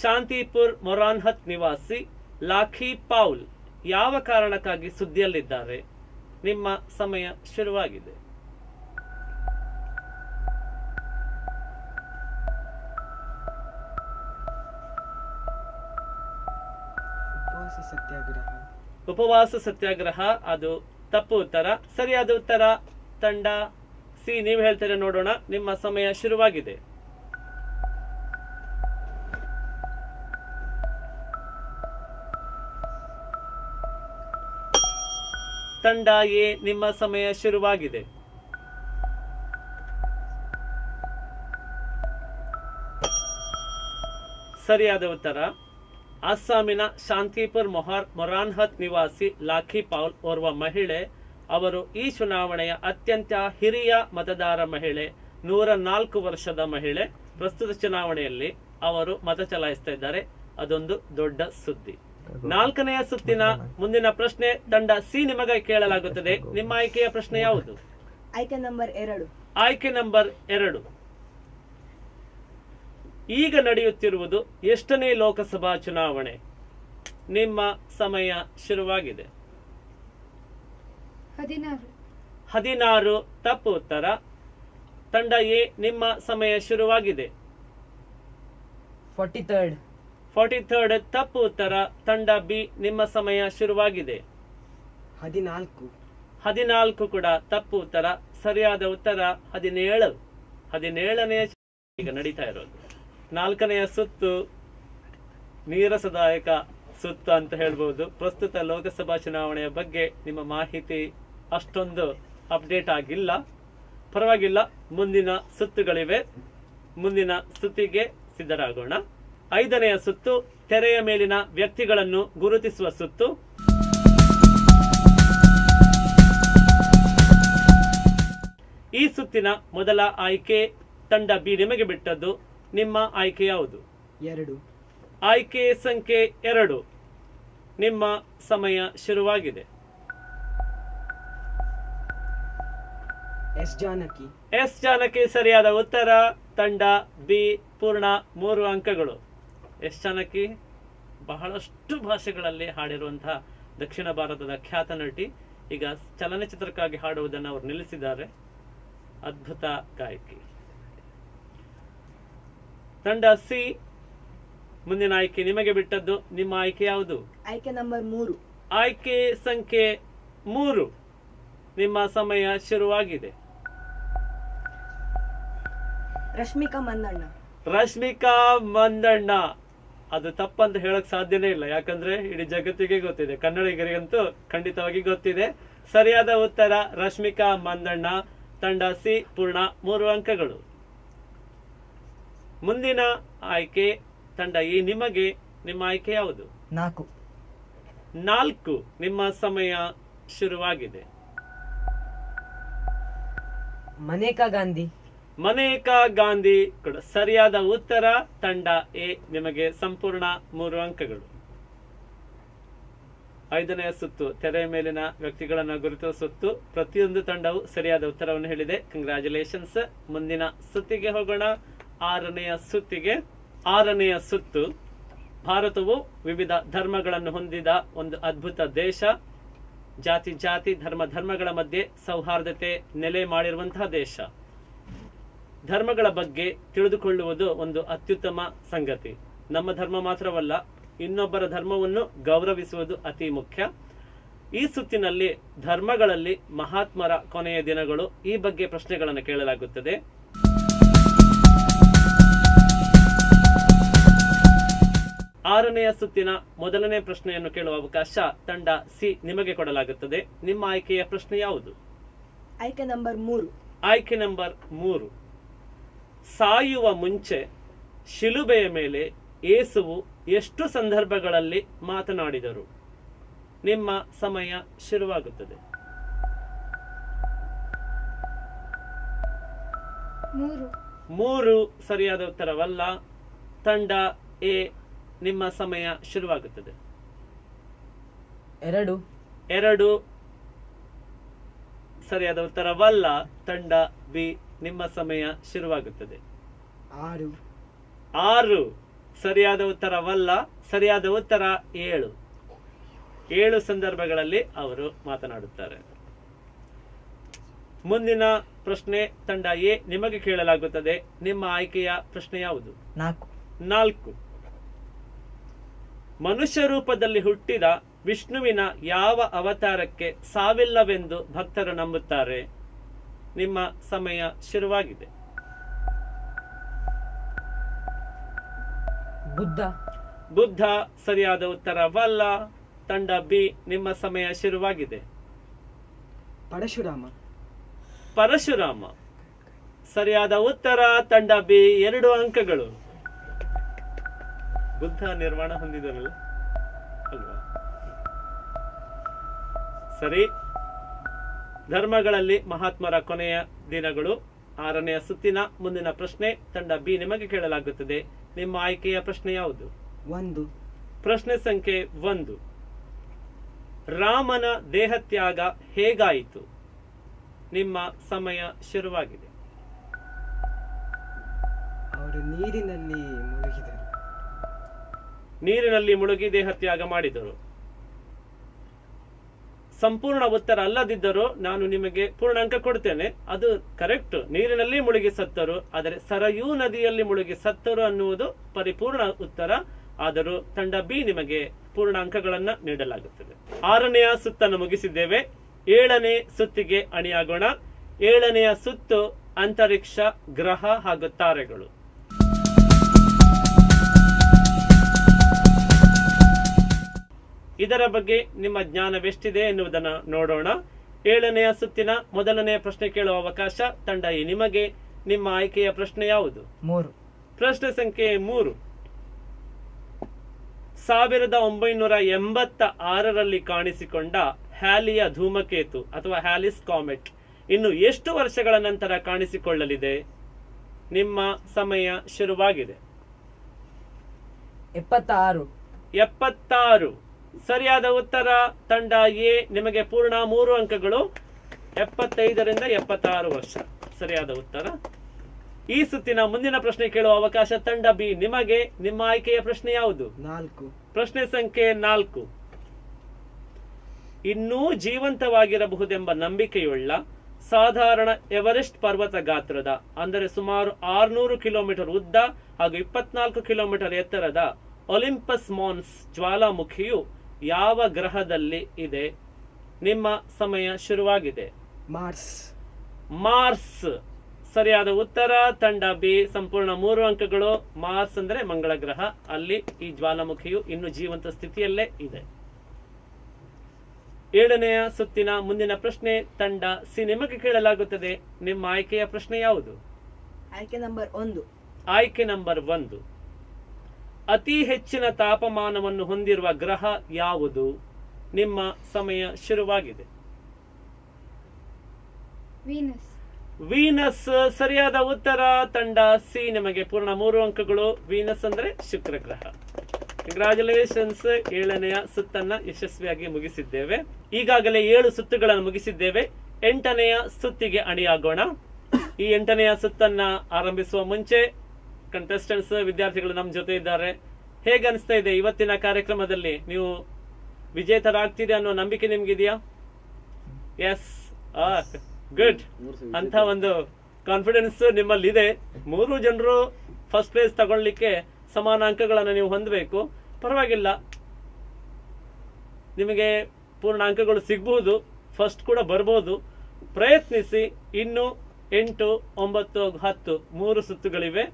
ಶಾಂತಿಪುರ್ ಮೊರಾನ್ಹತ್ ನಿವಾಸಿ ಲಾಖಿ ಪೌಲ್ ಯಾವ ಕಾರಣಕ್ಕಾಗಿ ಸುದ್ದಿಯಲ್ಲಿದ್ದಾರೆ? ನಿಮ್ಮ ಸಮಯ ಶುರುವಾಗಿದೆ. ಉಪವಾಸ ಸತ್ಯಾಗ್ರಹ. ಉಪವಾಸ ಸತ್ಯಾಗ್ರಹ ಅದು ತಪ್ಪು ಉತ್ತರ ಸರಿಯಾದ ಉತ್ತರ ತಂಡ ಸಿ ನೀವು ಹೇಳ್ತೀರಾ ನೋಡೋಣ ನಿಮ್ಮ ಸಮಯ ಶುರುವಾಗಿದೆ. ತಂಡ ನಿಮ್ಮ ಸಮಯ ಶುರುವಾಗಿದೆ. ಸರಿಯಾದ ಉತ್ತರ. ಅಸ್ಸಾಮಿನ ಶಾಂತಿಪುರ್ ಮೊಹಾರ್ ಮೊರಾನ್ಹತ್ ನಿವಾಸಿ ಲಾಖಿ ಪೌಲ್ ಓರ್ವ ಮಹಿಳೆ, ಅವರು ಈ ಚುನಾವಣೆಯ ಅತ್ಯಂತ ಹಿರಿಯ ಮತದಾರ ಮಹಿಳೆ, ನೂರ ನಾಲ್ಕು ವರ್ಷದ ಮಹಿಳೆ. ಪ್ರಸ್ತುತ ಚುನಾವಣೆಯಲ್ಲಿ ಅವರು ಮತ ಚಲಾಯಿಸ್ತಾ ಇದ್ದಾರೆ. ಅದೊಂದು ದೊಡ್ಡ ಸುದ್ದಿ. ನಾಲ್ಕನೆಯ ಸುತ್ತಿನ ಮುಂದಿನ ಪ್ರಶ್ನೆ ತಂಡ ಸಿ ನಿಮಗೆ ಕೇಳಲಾಗುತ್ತದೆ. ನಿಮ್ಮ ಆಯ್ಕೆಯ ಪ್ರಶ್ನೆ ಯಾವುದು? ಆಯ್ಕೆ ನಂಬರ್ ಎರಡು. ಆಯ್ಕೆ ನಂಬರ್ ಎರಡು. ಈಗ ನಡೆಯುತ್ತಿರುವುದು ಎಷ್ಟನೇ ಲೋಕಸಭಾ ಚುನಾವಣೆ? ನಿಮ್ಮ ಸಮಯ ಶುರುವಾಗಿದೆ. ಹದಿನಾರು. ಹದಿನಾರು ತಪ್ಪು ಉತ್ತರ. ತಂಡ ಎ ನಿಮ್ಮ ಸಮಯ ಶುರುವಾಗಿದೆ. ಫಾರ್ಟಿ ತರ್ಡ್ ಫಾರ್ಟಿ ಥರ್ಡ್ ತಪ್ಪು ಉತ್ತರ ತಂಡ ಬಿ ನಿಮ್ಮ ಸಮಯ ಶುರುವಾಗಿದೆ. ಹದಿನಾಲ್ಕು. ಹದಿನಾಲ್ಕು ಕೂಡ ತಪ್ಪು ಉತ್ತರ ಸರಿಯಾದ ಉತ್ತರ ಹದಿನೇಳು. ಹದಿನೇಳನೆಯ ಈಗ ನಡೀತಾ ಇರೋದು. ನಾಲ್ಕನೆಯ ಸುತ್ತು ನೀರಸದಾಯಕ ಸುತ್ತು ಅಂತ ಹೇಳ್ಬೋದು. ಪ್ರಸ್ತುತ ಲೋಕಸಭಾ ಚುನಾವಣೆಯ ಬಗ್ಗೆ ನಿಮ್ಮ ಮಾಹಿತಿ ಅಷ್ಟೊಂದು ಅಪ್ಡೇಟ್ ಆಗಿಲ್ಲ. ಪರವಾಗಿಲ್ಲ ಮುಂದಿನ ಸುತ್ತುಗಳಿವೆ. ಮುಂದಿನ ಸುತ್ತಿಗೆ ಸಿದ್ಧರಾಗೋಣ. ಐದನೆಯ ಸುತ್ತು ತೆರೆಯ ಮೇಲಿನ ವ್ಯಕ್ತಿಗಳನ್ನು ಗುರುತಿಸುವ ಸುತ್ತು. ಈ ಸುತ್ತಿನ ಮೊದಲ ಆಯ್ಕೆ ತಂಡ ಬಿ ನಿಮಗೆ ಬಿಟ್ಟದ್ದು ನಿಮ್ಮ ಆಯ್ಕೆ ಯಾವುದು? ಎರಡು. ಆಯ್ಕೆ ಸಂಖ್ಯೆ ಎರಡು. ನಿಮ್ಮ ಸಮಯ ಶುರುವಾಗಿದೆ. ಎಸ್ ಜಾನಕಿ. ಎಸ್ ಜಾನಕಿ ಸರಿಯಾದ ಉತ್ತರ ತಂಡ ಬಿ ಪೂರ್ಣ ಮೂರು ಅಂಕಗಳು. ಎಸ್ ಜಾನಕಿ ಬಹಳಷ್ಟು ಭಾಷೆಗಳಲ್ಲಿ ಹಾಡಿರುವಂತಹ ದಕ್ಷಿಣ ಭಾರತದ ಖ್ಯಾತ ನಟಿ. ಈಗ ಚಲನಚಿತ್ರಕ್ಕಾಗಿ ಹಾಡುವುದನ್ನು ಅವರು ನಿಲ್ಲಿಸಿದ್ದಾರೆ. ಅದ್ಭುತ ಗಾಯಕಿ. ತಂಡ ಸಿ ಮುಂದಿನ ಆಯ್ಕೆ ನಿಮಗೆ ಬಿಟ್ಟದ್ದು. ನಿಮ್ಮ ಆಯ್ಕೆ ಯಾವುದು? ಆಯ್ಕೆ ನಂಬರ್ ಮೂರು. ಆಯ್ಕೆ ಸಂಖ್ಯೆ ಮೂರು. ನಿಮ್ಮ ಸಮಯ ಶುರುವಾಗಿದೆ. ರಶ್ಮಿಕಾ ಮಂದಣ್ಣ. ರಶ್ಮಿಕಾ ಮಂದಣ್ಣ. ಅದು ತಪ್ಪಂತ ಹೇಳಕ್ ಸಾಧ್ಯನೇ ಇಲ್ಲ. ಯಾಕಂದ್ರೆ ಇಡೀ ಜಗತ್ತಿಗೆ ಗೊತ್ತಿದೆ. ಕನ್ನಡಿಗರಿಗಂತೂ ಖಂಡಿತವಾಗಿ ಗೊತ್ತಿದೆ. ಸರಿಯಾದ ಉತ್ತರ ರಶ್ಮಿಕಾ ಮಂದಣ್ಣ ತಂಡ ಸಿ ಪೂರ್ಣ ಮೂರು ಅಂಕಗಳು. ಮುಂದಿನ ಆಯ್ಕೆ ತಂಡ ಈ ನಿಮಗೆ ನಿಮ್ಮ ಆಯ್ಕೆ ಯಾವುದು? ನಾಲ್ಕು. ನಾಲ್ಕು ನಿಮ್ಮ ಸಮಯ ಶುರುವಾಗಿದೆ. ಮನೇಕಾ ಗಾಂಧಿ. ಮನೇಕಾ ಗಾಂಧಿ ಕೂಡ ಸರಿಯಾದ ಉತ್ತರ ತಂಡ ಎ. ನಿಮಗೆ ಸಂಪೂರ್ಣ ಮೂರು ಅಂಕಗಳು. ಐದನೆಯ ಸುತ್ತು, ತೆರೆ ಮೇಲಿನ ವ್ಯಕ್ತಿಗಳನ್ನ ಗುರುತಿಸುವ ಸುತ್ತು. ಪ್ರತಿಯೊಂದು ತಂಡವು ಸರಿಯಾದ ಉತ್ತರವನ್ನು ಹೇಳಿದೆ. ಕಂಗ್ರಾಚುಲೇಷನ್ಸ್ ಮುಂದಿನ ಸುತ್ತಿಗೆ ಹೋಗೋಣ. ಆರನೆಯ ಸುತ್ತಿಗೆ, ಆರನೆಯ ಸುತ್ತು. ಭಾರತವು ವಿವಿಧ ಧರ್ಮಗಳನ್ನು ಹೊಂದಿದ ಒಂದು ಅದ್ಭುತ ದೇಶ. ಜಾತಿ ಜಾತಿ, ಧರ್ಮ ಧರ್ಮಗಳ ಮಧ್ಯೆ ಸೌಹಾರ್ದತೆ ನೆಲೆ ಮಾಡಿರುವಂತಹ ದೇಶ. ಧರ್ಮಗಳ ಬಗ್ಗೆ ತಿಳಿದುಕೊಳ್ಳುವುದು ಒಂದು ಅತ್ಯುತ್ತಮ ಸಂಗತಿ. ನಮ್ಮ ಧರ್ಮ ಮಾತ್ರವಲ್ಲ ಇನ್ನೊಬ್ಬರ ಧರ್ಮವನ್ನು ಗೌರವಿಸುವುದು ಅತಿ ಮುಖ್ಯ. ಈ ಸುತ್ತಿನಲ್ಲಿ ಧರ್ಮಗಳಲ್ಲಿ ಮಹಾತ್ಮರ ಕೊನೆಯ ದಿನಗಳು ಈ ಬಗ್ಗೆ ಪ್ರಶ್ನೆಗಳನ್ನು ಕೇಳಲಾಗುತ್ತದೆ. ಆರನೆಯ ಸುತ್ತಿನ ಮೊದಲನೇ ಪ್ರಶ್ನೆಯನ್ನು ಕೇಳುವ ಅವಕಾಶ ತಂಡ ಸಿ ನಿಮಗೆ ಕೊಡಲಾಗುತ್ತದೆ. ನಿಮ್ಮ ಆಯ್ಕೆಯ ಪ್ರಶ್ನೆ ಯಾವುದು? ಆಯ್ಕೆ ನಂಬರ್ ಮೂರು. ಆಯ್ಕೆ ನಂಬರ್ ಮೂರು. ಸಾಯುವ ಮುಂಚೆ ಶಿಲುಬೆಯ ಮೇಲೆ ಏಸುವು ಎಷ್ಟು ಸಂದರ್ಭಗಳಲ್ಲಿ ಮಾತನಾಡಿದರು. ನಿಮ್ಮ ಸಮಯ ಶುರುವಾಗುತ್ತದೆ. ಮೂರು. ಮೂರು ಸರಿಯಾದ ಉತ್ತರವಲ್ಲ. ತಂಡ ಎ ನಿಮ್ಮ ಸಮಯ ಶುರುವಾಗುತ್ತದೆ. ಎರಡು. ಎರಡು ಸರಿಯಾದ ಉತ್ತರವಲ್ಲ. ತಂಡ ಬಿ ನಿಮ್ಮ ಸಮಯ ಶುರುವಾಗುತ್ತದೆ. ಆರು. ಆರು. ಸರಿಯಾದ ಉತ್ತರವಲ್ಲ ಸರಿಯಾದ ಉತ್ತರ ಏಳು. ಏಳು ಸಂದರ್ಭಗಳಲ್ಲಿ ಅವರು ಮಾತನಾಡುತ್ತಾರೆ. ಮುಂದಿನ ಪ್ರಶ್ನೆ ತಂಡ ಎ ನಿಮಗೆ ಕೇಳಲಾಗುತ್ತದೆ ನಿಮ್ಮ ಆಯ್ಕೆಯ ಪ್ರಶ್ನೆ ಯಾವುದು? ನಾಲ್ಕು. ನಾಲ್ಕು. ಮನುಷ್ಯ ರೂಪದಲ್ಲಿ ಹುಟ್ಟಿದ ವಿಷ್ಣುವಿನ ಯಾವ ಅವತಾರಕ್ಕೆ ಸಾವಿಲ್ಲವೆಂದು ಭಕ್ತರು ನಂಬುತ್ತಾರೆ? ನಿಮ್ಮ ಸಮಯ ಶುರುವಾಗಿದೆ. ಬುದ್ಧ. ಬುದ್ಧ ಸರಿಯಾದ ಉತ್ತರವಲ್ಲ. ತಂಡ ಬಿ ನಿಮ್ಮ ಸಮಯ ಶುರುವಾಗಿದೆ. ಪರಶುರಾಮ. ಪರಶುರಾಮ. ಸರಿಯಾದ ಉತ್ತರ ತಂಡ ಬಿ ಎರಡು ಅಂಕಗಳು. ಬುದ್ಧ ನಿರ್ಮಾಣ ಹೊಂದಿದರಲ್ಲ ಅಲ್ವಾ? ಸರಿ. ಧರ್ಮಗಳಲ್ಲಿ ಮಹಾತ್ಮರ ಕೊನೆಯ ದಿನಗಳು. ಆರನೆಯ ಸುತ್ತಿನ ಮುಂದಿನ ಪ್ರಶ್ನೆ ತಂಡ ಬಿ ನಿಮಗೆ ಕೇಳಲಾಗುತ್ತದೆ. ನಿಮ್ಮ ಆಯ್ಕೆಯ ಪ್ರಶ್ನೆ ಯಾವುದು? ಒಂದು. ಪ್ರಶ್ನೆ ಸಂಖ್ಯೆ ಒಂದು. ರಾಮನ ದೇಹತ್ಯಾಗ ಹೇಗಾಯಿತು? ನಿಮ್ಮ ಸಮಯ ಶುರುವಾಗಿದೆ. ಅವರು ನೀರಿನಲ್ಲಿ ಮುಳುಗಿದರು. ನೀರಿನಲ್ಲಿ ಮುಳುಗಿ ದೇಹತ್ಯಾಗ ಮಾಡಿದರು. ಸಂಪೂರ್ಣ ಉತ್ತರ ಅಲ್ಲದಿದ್ದರೂ ನಾನು ನಿಮಗೆ ಪೂರ್ಣಾಂಕ ಕೊಡ್ತೇನೆ. ಅದು ಕರೆಕ್ಟ್ ನೀರಿನಲ್ಲಿ ಮುಳುಗಿ ಸತ್ತರು, ಆದರೆ ಸರಯೂ ನದಿಯಲ್ಲಿ ಮುಳುಗಿ ಸತ್ತರು ಅನ್ನುವುದು ಪರಿಪೂರ್ಣ ಉತ್ತರ. ಆದರೂ ತಂಡ ಬಿ ನಿಮಗೆ ಪೂರ್ಣಾಂಕಗಳನ್ನ ನೀಡಲಾಗುತ್ತದೆ. ಆರನೆಯ ಸುತ್ತನ್ನು ಮುಗಿಸಿದ್ದೇವೆ. ಏಳನೇ ಸುತ್ತಿಗೆ ಅಣಿಯಾಗೋಣ. ಏಳನೆಯ ಸುತ್ತು ಅಂತರಿಕ್ಷ ಗ್ರಹ ಹಾಗೂ ತಾರೆಗಳು. ಇದರ ಬಗ್ಗೆ ನಿಮ್ಮ ಜ್ಞಾನವೆಷ್ಟಿದೆ ಎನ್ನುವುದನ್ನು ನೋಡೋಣ. ಏಳನೆಯ ಸುತ್ತಿನ ಮೊದಲನೆಯ ಪ್ರಶ್ನೆ ಕೇಳುವ ಅವಕಾಶ ತಂಡ ಈ ನಿಮಗೆ. ನಿಮ್ಮ ಆಯ್ಕೆಯ ಪ್ರಶ್ನೆ ಯಾವುದು? ಮೂರು. ಪ್ರಶ್ನೆ ಸಂಖ್ಯೆ ಮೂರು. ಸಾವಿರದ ಒಂಬೈನೂರ ಎಂಬತ್ತ ಆರರಲ್ಲಿ ಕಾಣಿಸಿಕೊಂಡ ಹ್ಯಾಲಿಯ ಧೂಮಕೇತು ಅಥವಾ ಹ್ಯಾಲಿಸ್ ಕಾಮೆಟ್ ಇನ್ನು ಎಷ್ಟು ವರ್ಷಗಳ ನಂತರ ಕಾಣಿಸಿಕೊಳ್ಳಲಿದೆ? ನಿಮ್ಮ ಸಮಯ ಶುರುವಾಗಿದೆ. ಎಪ್ಪತ್ತಾರು. ಎಪ್ಪತ್ತಾರು. ಸರಿಯಾದ ಉತ್ತರ ತಂಡ ಎ ನಿಮಗೆ ಪೂರ್ಣ ಮೂರು ಅಂಕಗಳು ಎಪ್ಪತ್ತೈದರಿಂದ ಎಪ್ಪತ್ತಾರು ವರ್ಷ. ಸರಿಯಾದ ಉತ್ತರ. ಈ ಸುತ್ತಿನ ಮುಂದಿನ ಪ್ರಶ್ನೆ ಕೇಳುವ ಅವಕಾಶ ತಂಡ ಬಿ. ನಿಮಗೆ ನಿಮ್ಮ ಆಯ್ಕೆಯ ಪ್ರಶ್ನೆ ಯಾವುದು? ನಾಲ್ಕು. ಪ್ರಶ್ನೆ ಸಂಖ್ಯೆ ನಾಲ್ಕು. ಇನ್ನೂ ಜೀವಂತವಾಗಿರಬಹುದೆಂಬ ನಂಬಿಕೆಯುಳ್ಳ ಸಾಧಾರಣ ಎವರೆಸ್ಟ್ ಪರ್ವತ ಗಾತ್ರದ ಅಂದರೆ ಸುಮಾರು ಆರ್ನೂರು ಕಿಲೋಮೀಟರ್ ಉದ್ದ ಹಾಗೂ ಇಪ್ಪತ್ನಾಲ್ಕು ಕಿಲೋಮೀಟರ್ ಎತ್ತರದ ಒಲಿಂಪಸ್ ಮಾನ್ಸ್ ಜ್ವಾಲಾಮುಖಿಯು ಯಾವ ಗ್ರಹದಲ್ಲಿ ಇದೆ ನಿಮ್ಮ ಸಮಯ ಶುರುವಾಗಿದೆ? ಮಾರ್ಸ್ ಮಾರ್ಸ್ ಸರಿಯಾದ ಉತ್ತರ ತಂಡ ಬಿ ಸಂಪೂರ್ಣ ಮೂರು ಅಂಕಗಳು. ಮಾರ್ಸ್ ಅಂದ್ರೆ ಮಂಗಳ ಗ್ರಹ. ಅಲ್ಲಿ ಈ ಜ್ವಾಲಾಮುಖಿಯು ಇನ್ನು ಜೀವಂತ ಸ್ಥಿತಿಯಲ್ಲೇ ಇದೆ. ಏಳನೆಯ ಸುತ್ತಿನ ಮುಂದಿನ ಪ್ರಶ್ನೆ ತಂಡ ಸಿ ನಿಮಗೆ ಕೇಳಲಾಗುತ್ತದೆ. ನಿಮ್ಮ ಆಯ್ಕೆಯ ಪ್ರಶ್ನೆ ಯಾವುದು? ಆಯ್ಕೆ ನಂಬರ್ ಒಂದು. ಆಯ್ಕೆ ನಂಬರ್ ಒಂದು. ಅತಿ ಹೆಚ್ಚಿನ ತಾಪಮಾನವನ್ನು ಹೊಂದಿರುವ ಗ್ರಹ ಯಾವುದು? ನಿಮ್ಮ ಸಮಯ ಶುರುವಾಗಿದೆ. ವೀನಸ್ ವೀನಸ್ ಸರಿಯಾದ ಉತ್ತರ ತಂಡ ಸಿ ನಿಮಗೆ ಪೂರ್ಣ ಮೂರು ಅಂಕಗಳು. ವೀನಸ್ ಅಂದ್ರೆ ಶುಕ್ರ ಗ್ರಹ. ಕಂಗ್ರಾಚುಲೇಷನ್ಸ್ ಏಳನೆಯ ಸುತ್ತನ್ನ ಯಶಸ್ವಿಯಾಗಿ ಮುಗಿಸಿದ್ದೇವೆ. ಈಗಾಗಲೇ ಏಳು ಸುತ್ತುಗಳನ್ನು ಮುಗಿಸಿದ್ದೇವೆ. ಎಂಟನೆಯ ಸುತ್ತಿಗೆ ಅಣಿಯಾಗೋಣ. ಈ ಎಂಟನೆಯ ಸುತ್ತನ್ನ ಆರಂಭಿಸುವ ಮುಂಚೆ ಕಂಟೆಸ್ಟೆಂಟ್ಸ್ ವಿದ್ಯಾರ್ಥಿಗಳು ನಮ್ಮ ಜೊತೆ ಇದ್ದಾರೆ. ಹೇಗೆ ಅನಿಸ್ತಾ ಇದೆ ಇವತ್ತಿನ ಕಾರ್ಯಕ್ರಮದಲ್ಲಿ? ನೀವು ವಿಜೇತರಾಗ್ತೀರಿ ಅನ್ನೋ ನಂಬಿಕೆ ನಿಮ್ಗಿದೆಯಾ? ಎಸ್ ಗುಡ್ ಅಂತ ಒಂದು ಕಾನ್ಫಿಡೆನ್ಸ್ ನಿಮ್ಮಲ್ಲಿ ಇದೆ ಮೂರು ಜನರು ಫಸ್ಟ್ ಪ್ಲೇಸ್ ತಗೊಳ್ಳಿಕ್ಕೆ ಸಮಾನ ಅಂಕಗಳನ್ನು ನೀವು ಹೊಂದಬೇಕು. ಪರವಾಗಿಲ್ಲ. ನಿಮಗೆ ಪೂರ್ಣ ಅಂಕಗಳು ಸಿಗಬಹುದು ಫಸ್ಟ್ ಕೂಡ ಬರ್ಬೋದು. ಪ್ರಯತ್ನಿಸಿ. ಇನ್ನು ಎಂಟು, ಒಂಬತ್ತು, ಹತ್ತು, ಮೂರು ಸುತ್ತುಗಳಿವೆ.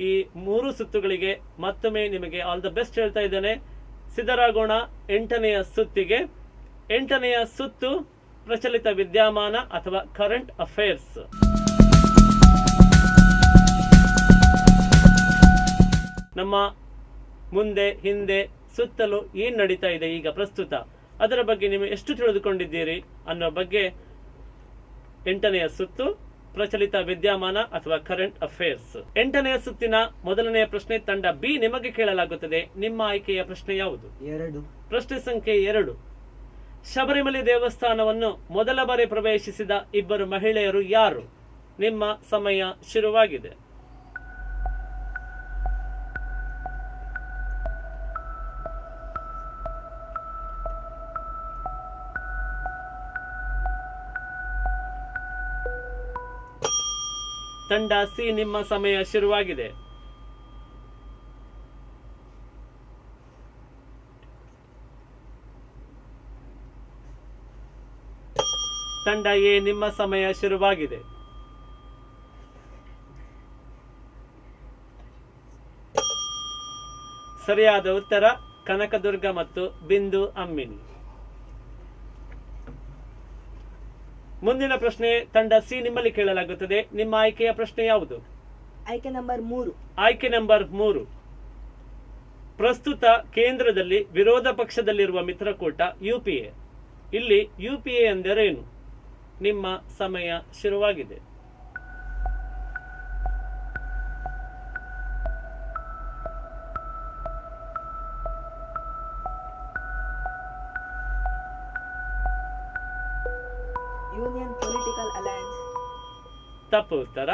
ಈ ಮೂರು ಸುತ್ತುಗಳಿಗೆ ಮತ್ತೊಮ್ಮೆ ನಿಮಗೆ ಆಲ್ ದ ಬೆಸ್ಟ್ ಹೇಳ್ತಾ ಇದ್ದೇನೆ. ಸಿದ್ಧರಾಗೋಣ ಎಂಟನೆಯ ಸುತ್ತಿಗೆ. ಎಂಟನೆಯ ಸುತ್ತು ಪ್ರಚಲಿತ ವಿದ್ಯಮಾನ ಅಥವಾ ಕರೆಂಟ್ ಅಫೇರ್ಸ್ ನಮ್ಮ ಮುಂದೆ, ಹಿಂದೆ ಸುತ್ತಲೂ ಏನ್ ನಡೀತಾ ಇದೆ ಈಗ ಪ್ರಸ್ತುತ? ಅದರ ಬಗ್ಗೆ ನೀವು ಎಷ್ಟು ತಿಳಿದುಕೊಂಡಿದ್ದೀರಿ ಅನ್ನೋ ಬಗ್ಗೆ ಎಂಟನೆಯ ಸುತ್ತು. ಪ್ರಚಲಿತ ವಿದ್ಯಮಾನ ಅಥವಾ ಕರೆಂಟ್ ಅಫೇರ್ಸ್ ಎಂಟನೆಯ ಸುತ್ತಿನ ಮೊದಲನೆಯ ಪ್ರಶ್ನೆ ತಂಡ ಬಿ ನಿಮಗೆ ಕೇಳಲಾಗುತ್ತದೆ. ನಿಮ್ಮ ಆಯ್ಕೆಯ ಪ್ರಶ್ನೆ ಯಾವುದು? ಎರಡು. ಪ್ರಶ್ನೆ ಸಂಖ್ಯೆ ಎರಡು. ಶಬರಿಮಲೆ ದೇವಸ್ಥಾನವನ್ನು ಮೊದಲ ಬಾರಿ ಪ್ರವೇಶಿಸಿದ ಇಬ್ಬರು ಮಹಿಳೆಯರು ಯಾರು? ನಿಮ್ಮ ಸಮಯ ಶುರುವಾಗಿದೆ. ತಂಡ ಸಿ ನಿಮ್ಮ ಸಮಯ ಶುರುವಾಗಿದೆ. ತಂಡ ಎ ನಿಮ್ಮ ಸಮಯ ಶುರುವಾಗಿದೆ. ಸರಿಯಾದ ಉತ್ತರ ಕನಕದುರ್ಗ ಮತ್ತು ಬಿಂದು ಅಮ್ಮಿನಿ ಮುಂದಿನ ಪ್ರಶ್ನೆ ತಂಡ ಸಿ ನಿಮ್ಮಲ್ಲಿ ಕೇಳಲಾಗುತ್ತದೆ. ನಿಮ್ಮ ಆಯ್ಕೆಯ ಪ್ರಶ್ನೆ ಯಾವುದು? ಆಯ್ಕೆ ನಂಬರ್ ಮೂರು. ಆಯ್ಕೆ ನಂಬರ್ ಮೂರು. ಪ್ರಸ್ತುತ ಕೇಂದ್ರದಲ್ಲಿ ವಿರೋಧ ಪಕ್ಷದಲ್ಲಿರುವ ಮಿತ್ರಕೂಟ ಯುಪಿಎ. ಇಲ್ಲಿ ಯುಪಿಎ ಎಂದರೇನು? ನಿಮ್ಮ ಸಮಯ ಶುರುವಾಗಿದೆ. ಯೂನಿಯನ್ ಪೊಲಿಟಿಕಲ್ ಅಲಯನ್ಸ್ ತಪ್ಪು ಉತ್ತರ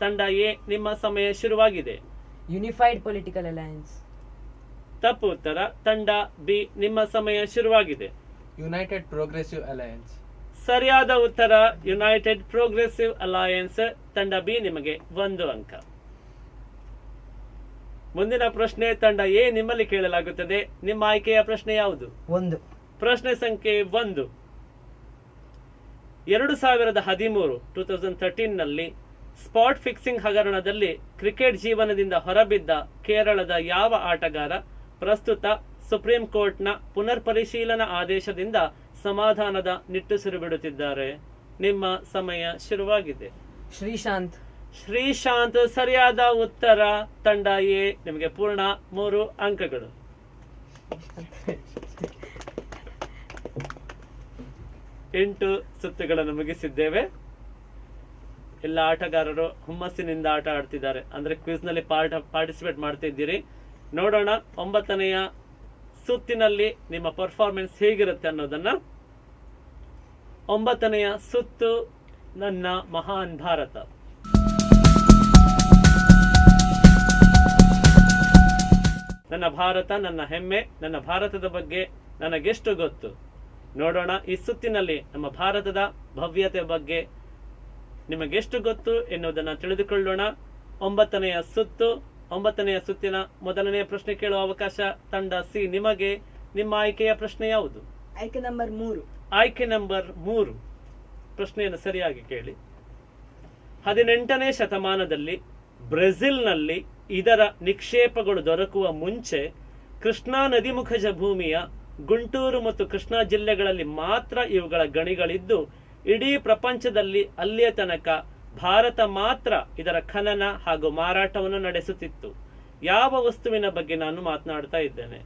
ತಂಡ ಎ ನಿಮ್ಮ ಸಮಯ ಶುರುವಾಗಿದೆ. ಯುನಿಫೈಡ್ ಪೊಲಿಟಿಕಲ್ ಅಲಯನ್ಸ್ ತಪ್ಪು ಉತ್ತರ ತಂಡ ಬಿ ನಿಮ್ಮ ಸಮಯ ಶುರುವಾಗಿದೆ. ಯುನೈಟೆಡ್ ಪ್ರೋಗ್ರೆಸಿವ್ ಅಲಯನ್ಸ್ ಸರಿಯಾದ ಉತ್ತರ. ಯುನೈಟೆಡ್ ಪ್ರೋಗ್ರೆಸಿವ್ ಅಲಯನ್ಸ್ ತಂಡ ಬಿ ನಿಮಗೆ ಒಂದು ಅಂಕ. ಮುಂದಿನ ಪ್ರಶ್ನೆ ತಂಡ ಎ ನಿಮ್ಮಲ್ಲಿ ಕೇಳಲಾಗುತ್ತದೆ. ನಿಮ್ಮ ಆಯ್ಕೆಯ ಪ್ರಶ್ನೆ ಯಾವುದು? ಒಂದು. ಪ್ರಶ್ನೆ ಸಂಖ್ಯೆ ಒಂದು. ಎರಡು ಸಾವಿರದ ಹದಿಮೂರು ಟೂ ತೌಸಂಡ್ ಥರ್ಟೀನ್ನಲ್ಲಿ ಸ್ಪಾಟ್ ಫಿಕ್ಸಿಂಗ್ ಹಗರಣದಲ್ಲಿ ಕ್ರಿಕೆಟ್ ಜೀವನದಿಂದ ಹೊರಬಿದ್ದ ಕೇರಳದ ಯಾವ ಆಟಗಾರ ಪ್ರಸ್ತುತ ಸುಪ್ರೀಂ ಕೋರ್ಟ್ನ ಪುನರ್ ಪರಿಶೀಲನಾ ಆದೇಶದಿಂದ ಸಮಾಧಾನದ ನಿಟ್ಟುಸಿರು ಬಿಡುತ್ತಿದ್ದಾರೆ ನಿಮ್ಮ ಸಮಯ ಶುರುವಾಗಿದೆ. ಶ್ರೀಶಾಂತ್. ಶ್ರೀಶಾಂತ್ ಸರಿಯಾದ ಉತ್ತರ. ತಂಡ ಎ ನಿಮಗೆ ಪೂರ್ಣ ಮೂರು ಅಂಕಗಳು. ಎಂಟು ಸುತ್ತುಗಳನ್ನು ಮುಗಿಸಿದ್ದೇವೆ ಎಲ್ಲ ಆಟಗಾರರು ಹುಮ್ಮಸ್ಸಿನಿಂದ ಆಟ ಆಡ್ತಿದ್ದಾರೆ. ಅಂದ್ರೆ ಕ್ವಿಸ್ನಲ್ಲಿ ಪಾರ್ಟ್ ಪಾರ್ಟಿಸಿಪೇಟ್ ಮಾಡ್ತಿದ್ದೀರಿ ನೋಡೋಣ ಒಂಬತ್ತನೆಯ ಸುತ್ತಿನಲ್ಲಿ ನಿಮ್ಮ ಪರ್ಫಾರ್ಮೆನ್ಸ್ ಹೇಗಿರುತ್ತೆ ಅನ್ನೋದನ್ನ. ಒಂಬತ್ತನೆಯ ಸುತ್ತು ನನ್ನ ಮಹಾನ್ ಭಾರತ. ನನ್ನ ಭಾರತ, ನನ್ನ ಹೆಮ್ಮೆ, ನನ್ನ ಭಾರತದ ಬಗ್ಗೆ ನನಗೆಷ್ಟು ಗೊತ್ತು? ನೋಡೋಣ ಈ ಸುತ್ತಿನಲ್ಲಿ ನಮ್ಮ ಭಾರತದ ಭವ್ಯತೆ ಬಗ್ಗೆ ನಿಮಗೆಷ್ಟು ಗೊತ್ತು ಎನ್ನುವುದನ್ನು ತಿಳಿದುಕೊಳ್ಳೋಣ. ಒಂಬತ್ತನೆಯ ಸುತ್ತು ಒಂಬತ್ತನೆಯ ಸುತ್ತಿನ ಮೊದಲನೆಯ ಪ್ರಶ್ನೆ ಕೇಳುವ ಅವಕಾಶ ತಂಡ ಸಿ ನಿಮಗೆ. ನಿಮ್ಮ ಆಯ್ಕೆಯ ಪ್ರಶ್ನೆ ಯಾವುದು? ಆಯ್ಕೆ ನಂಬರ್ ಮೂರು. ಆಯ್ಕೆ ನಂಬರ್ ಮೂರು. ಪ್ರಶ್ನೆಯನ್ನು ಸರಿಯಾಗಿ ಕೇಳಿ. ಹದಿನೆಂಟನೇ ಶತಮಾನದಲ್ಲಿ ಬ್ರೆಜಿಲ್ನಲ್ಲಿ ಇದರ ನಿಕ್ಷೇಪಗಳು ದೊರಕುವ ಮುಂಚೆ ಕೃಷ್ಣಾ ನದಿಮುಖಜ ಭೂಮಿಯ ಗುಂಟೂರು ಮತ್ತು ಕೃಷ್ಣಾ ಜಿಲ್ಲೆಗಳಲ್ಲಿ ಮಾತ್ರ ಇವುಗಳ ಗಣಿಗಳಿದ್ದು ಇಡೀ ಪ್ರಪಂಚದಲ್ಲಿ ಅಲ್ಲಿಯ ತನಕ ಭಾರತ ಮಾತ್ರ ಇದರ ಖನನ ಹಾಗೂ ಮಾರಾಟವನ್ನು ನಡೆಸುತ್ತಿತ್ತು. ಯಾವ ವಸ್ತುವಿನ ಬಗ್ಗೆ ನಾನು ಮಾತನಾಡ್ತಾ ಇದ್ದೇನೆ?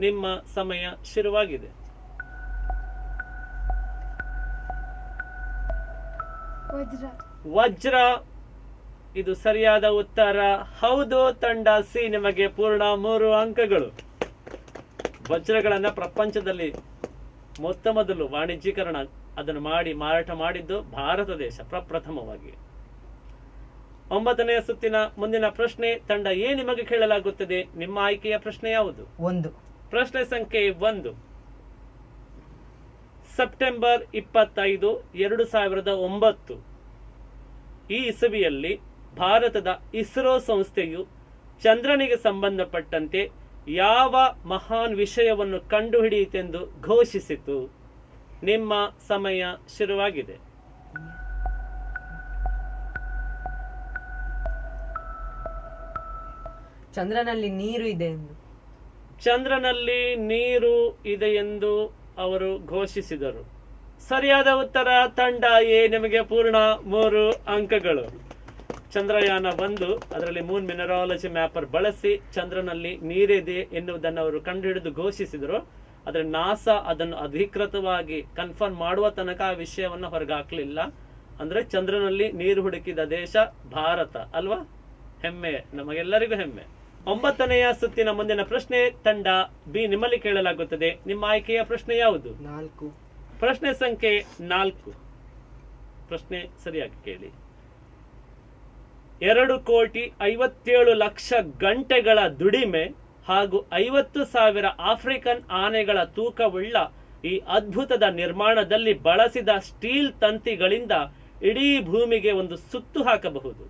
ನಿಮ್ಮ ಸಮಯ ಶುರುವಾಗಿದೆ. ವಜ್ರ. ವಜ್ರ. ಇದು ಸರಿಯಾದ ಉತ್ತರ. ಹೌದು ತಂಡ ಸಿ ನಿಮಗೆ ಪೂರ್ಣ ಮೂರು ಅಂಕಗಳು. ವಜ್ರಗಳನ್ನ ಪ್ರಪಂಚದಲ್ಲಿ ಮೊತ್ತ ಮೊದಲು ವಾಣಿಜ್ಯೀಕರಣ ಅದನ್ನು ಮಾಡಿ ಮಾರಾಟ ಮಾಡಿದ್ದು ಭಾರತ ದೇಶ ಪ್ರಪ್ರಥಮವಾಗಿ. ಒಂಬತ್ತನೆಯ ಸುತ್ತಿನ ಮುಂದಿನ ಪ್ರಶ್ನೆ ತಂಡ ಎ ನಿಮಗೆ ಕೇಳಲಾಗುತ್ತದೆ? ನಿಮ್ಮ ಆಯ್ಕೆಯ ಪ್ರಶ್ನೆ ಯಾವುದು? ಒಂದು. ಪ್ರಶ್ನೆ ಸಂಖ್ಯೆ ಒಂದು. ಸೆಪ್ಟೆಂಬರ್ ಇಪ್ಪತ್ತೈದು ಎರಡು ಸಾವಿರದ ಒಂಬತ್ತು. ಈ ಇಸವಿಯಲ್ಲಿ ಭಾರತದ ಇಸ್ರೋ ಸಂಸ್ಥೆಯು ಚಂದ್ರನಿಗೆ ಸಂಬಂಧಪಟ್ಟಂತೆ ಯಾವ ಮಹಾನ್ ವಿಷಯವನ್ನು ಕಂಡುಹಿಡಿಯಿತೆಂದು ಘೋಷಿಸಿತು. ನಿಮ್ಮ ಸಮಯ ಶುರುವಾಗಿದೆ. ಚಂದ್ರನಲ್ಲಿ ನೀರು ಇದೆ ಎಂದು. ಚಂದ್ರನಲ್ಲಿ ನೀರು ಇದೆ ಎಂದು ಅವರು ಘೋಷಿಸಿದರು. ಸರಿಯಾದ ಉತ್ತರ ತಂಡ ಎ ನಿಮಗೆ ಪೂರ್ಣ ಮೂರು ಅಂಕಗಳು. ಚಂದ್ರಯಾನ ಬಂದು ಅದರಲ್ಲಿ ಮೂನ್ ಮಿನರಾಲಜಿ ಮ್ಯಾಪರ್ ಬಳಸಿ ಚಂದ್ರನಲ್ಲಿ ನೀರಿದೆ ಎನ್ನುವುದನ್ನು ಅವರು ಕಂಡುಹಿಡಿದು ಘೋಷಿಸಿದರು. ಆದರೆ ನಾಸಾ ಅದನ್ನು ಅಧಿಕೃತವಾಗಿ ಕನ್ಫರ್ಮ್ ಮಾಡುವ ತನಕ ಆ ವಿಷಯವನ್ನು ಹೊರಗೆ ಹಾಕ್ಲಿಲ್ಲ ಅಂದ್ರೆ ಚಂದ್ರನಲ್ಲಿ ನೀರು ಹುಡುಕಿದ ದೇಶ ಭಾರತ ಅಲ್ವಾ? ಹೆಮ್ಮೆ ನಮಗೆಲ್ಲರಿಗೂ ಹೆಮ್ಮೆ. ಒಂಬತ್ತನೆಯ ಸುತ್ತಿನ ಮುಂದಿನ ಪ್ರಶ್ನೆ ತಂಡ ಬಿ ನಿಮ್ಮಲ್ಲಿ ಕೇಳಲಾಗುತ್ತದೆ. ನಿಮ್ಮ ಆಯ್ಕೆಯ ಪ್ರಶ್ನೆ ಯಾವುದು? ನಾಲ್ಕು. ಪ್ರಶ್ನೆ ಸಂಖ್ಯೆ ನಾಲ್ಕು. ಪ್ರಶ್ನೆ ಸರಿಯಾಗಿ ಕೇಳಿ. ಎರಡು ಕೋಟಿ ಐವತ್ತೇಳು ಲಕ್ಷ ಗಂಟೆಗಳ ದುಡಿಮೆ ಹಾಗೂ ಐವತ್ತು ಸಾವಿರ ಆಫ್ರಿಕನ್ ಆನೆಗಳ ತೂಕವುಳ್ಳ ಈ ಅದ್ಭುತದ ನಿರ್ಮಾಣದಲ್ಲಿ ಬಳಸಿದ ಸ್ಟೀಲ್ ತಂತಿಗಳಿಂದ ಇಡೀ ಭೂಮಿಗೆ ಒಂದು ಸುತ್ತು ಹಾಕಬಹುದು.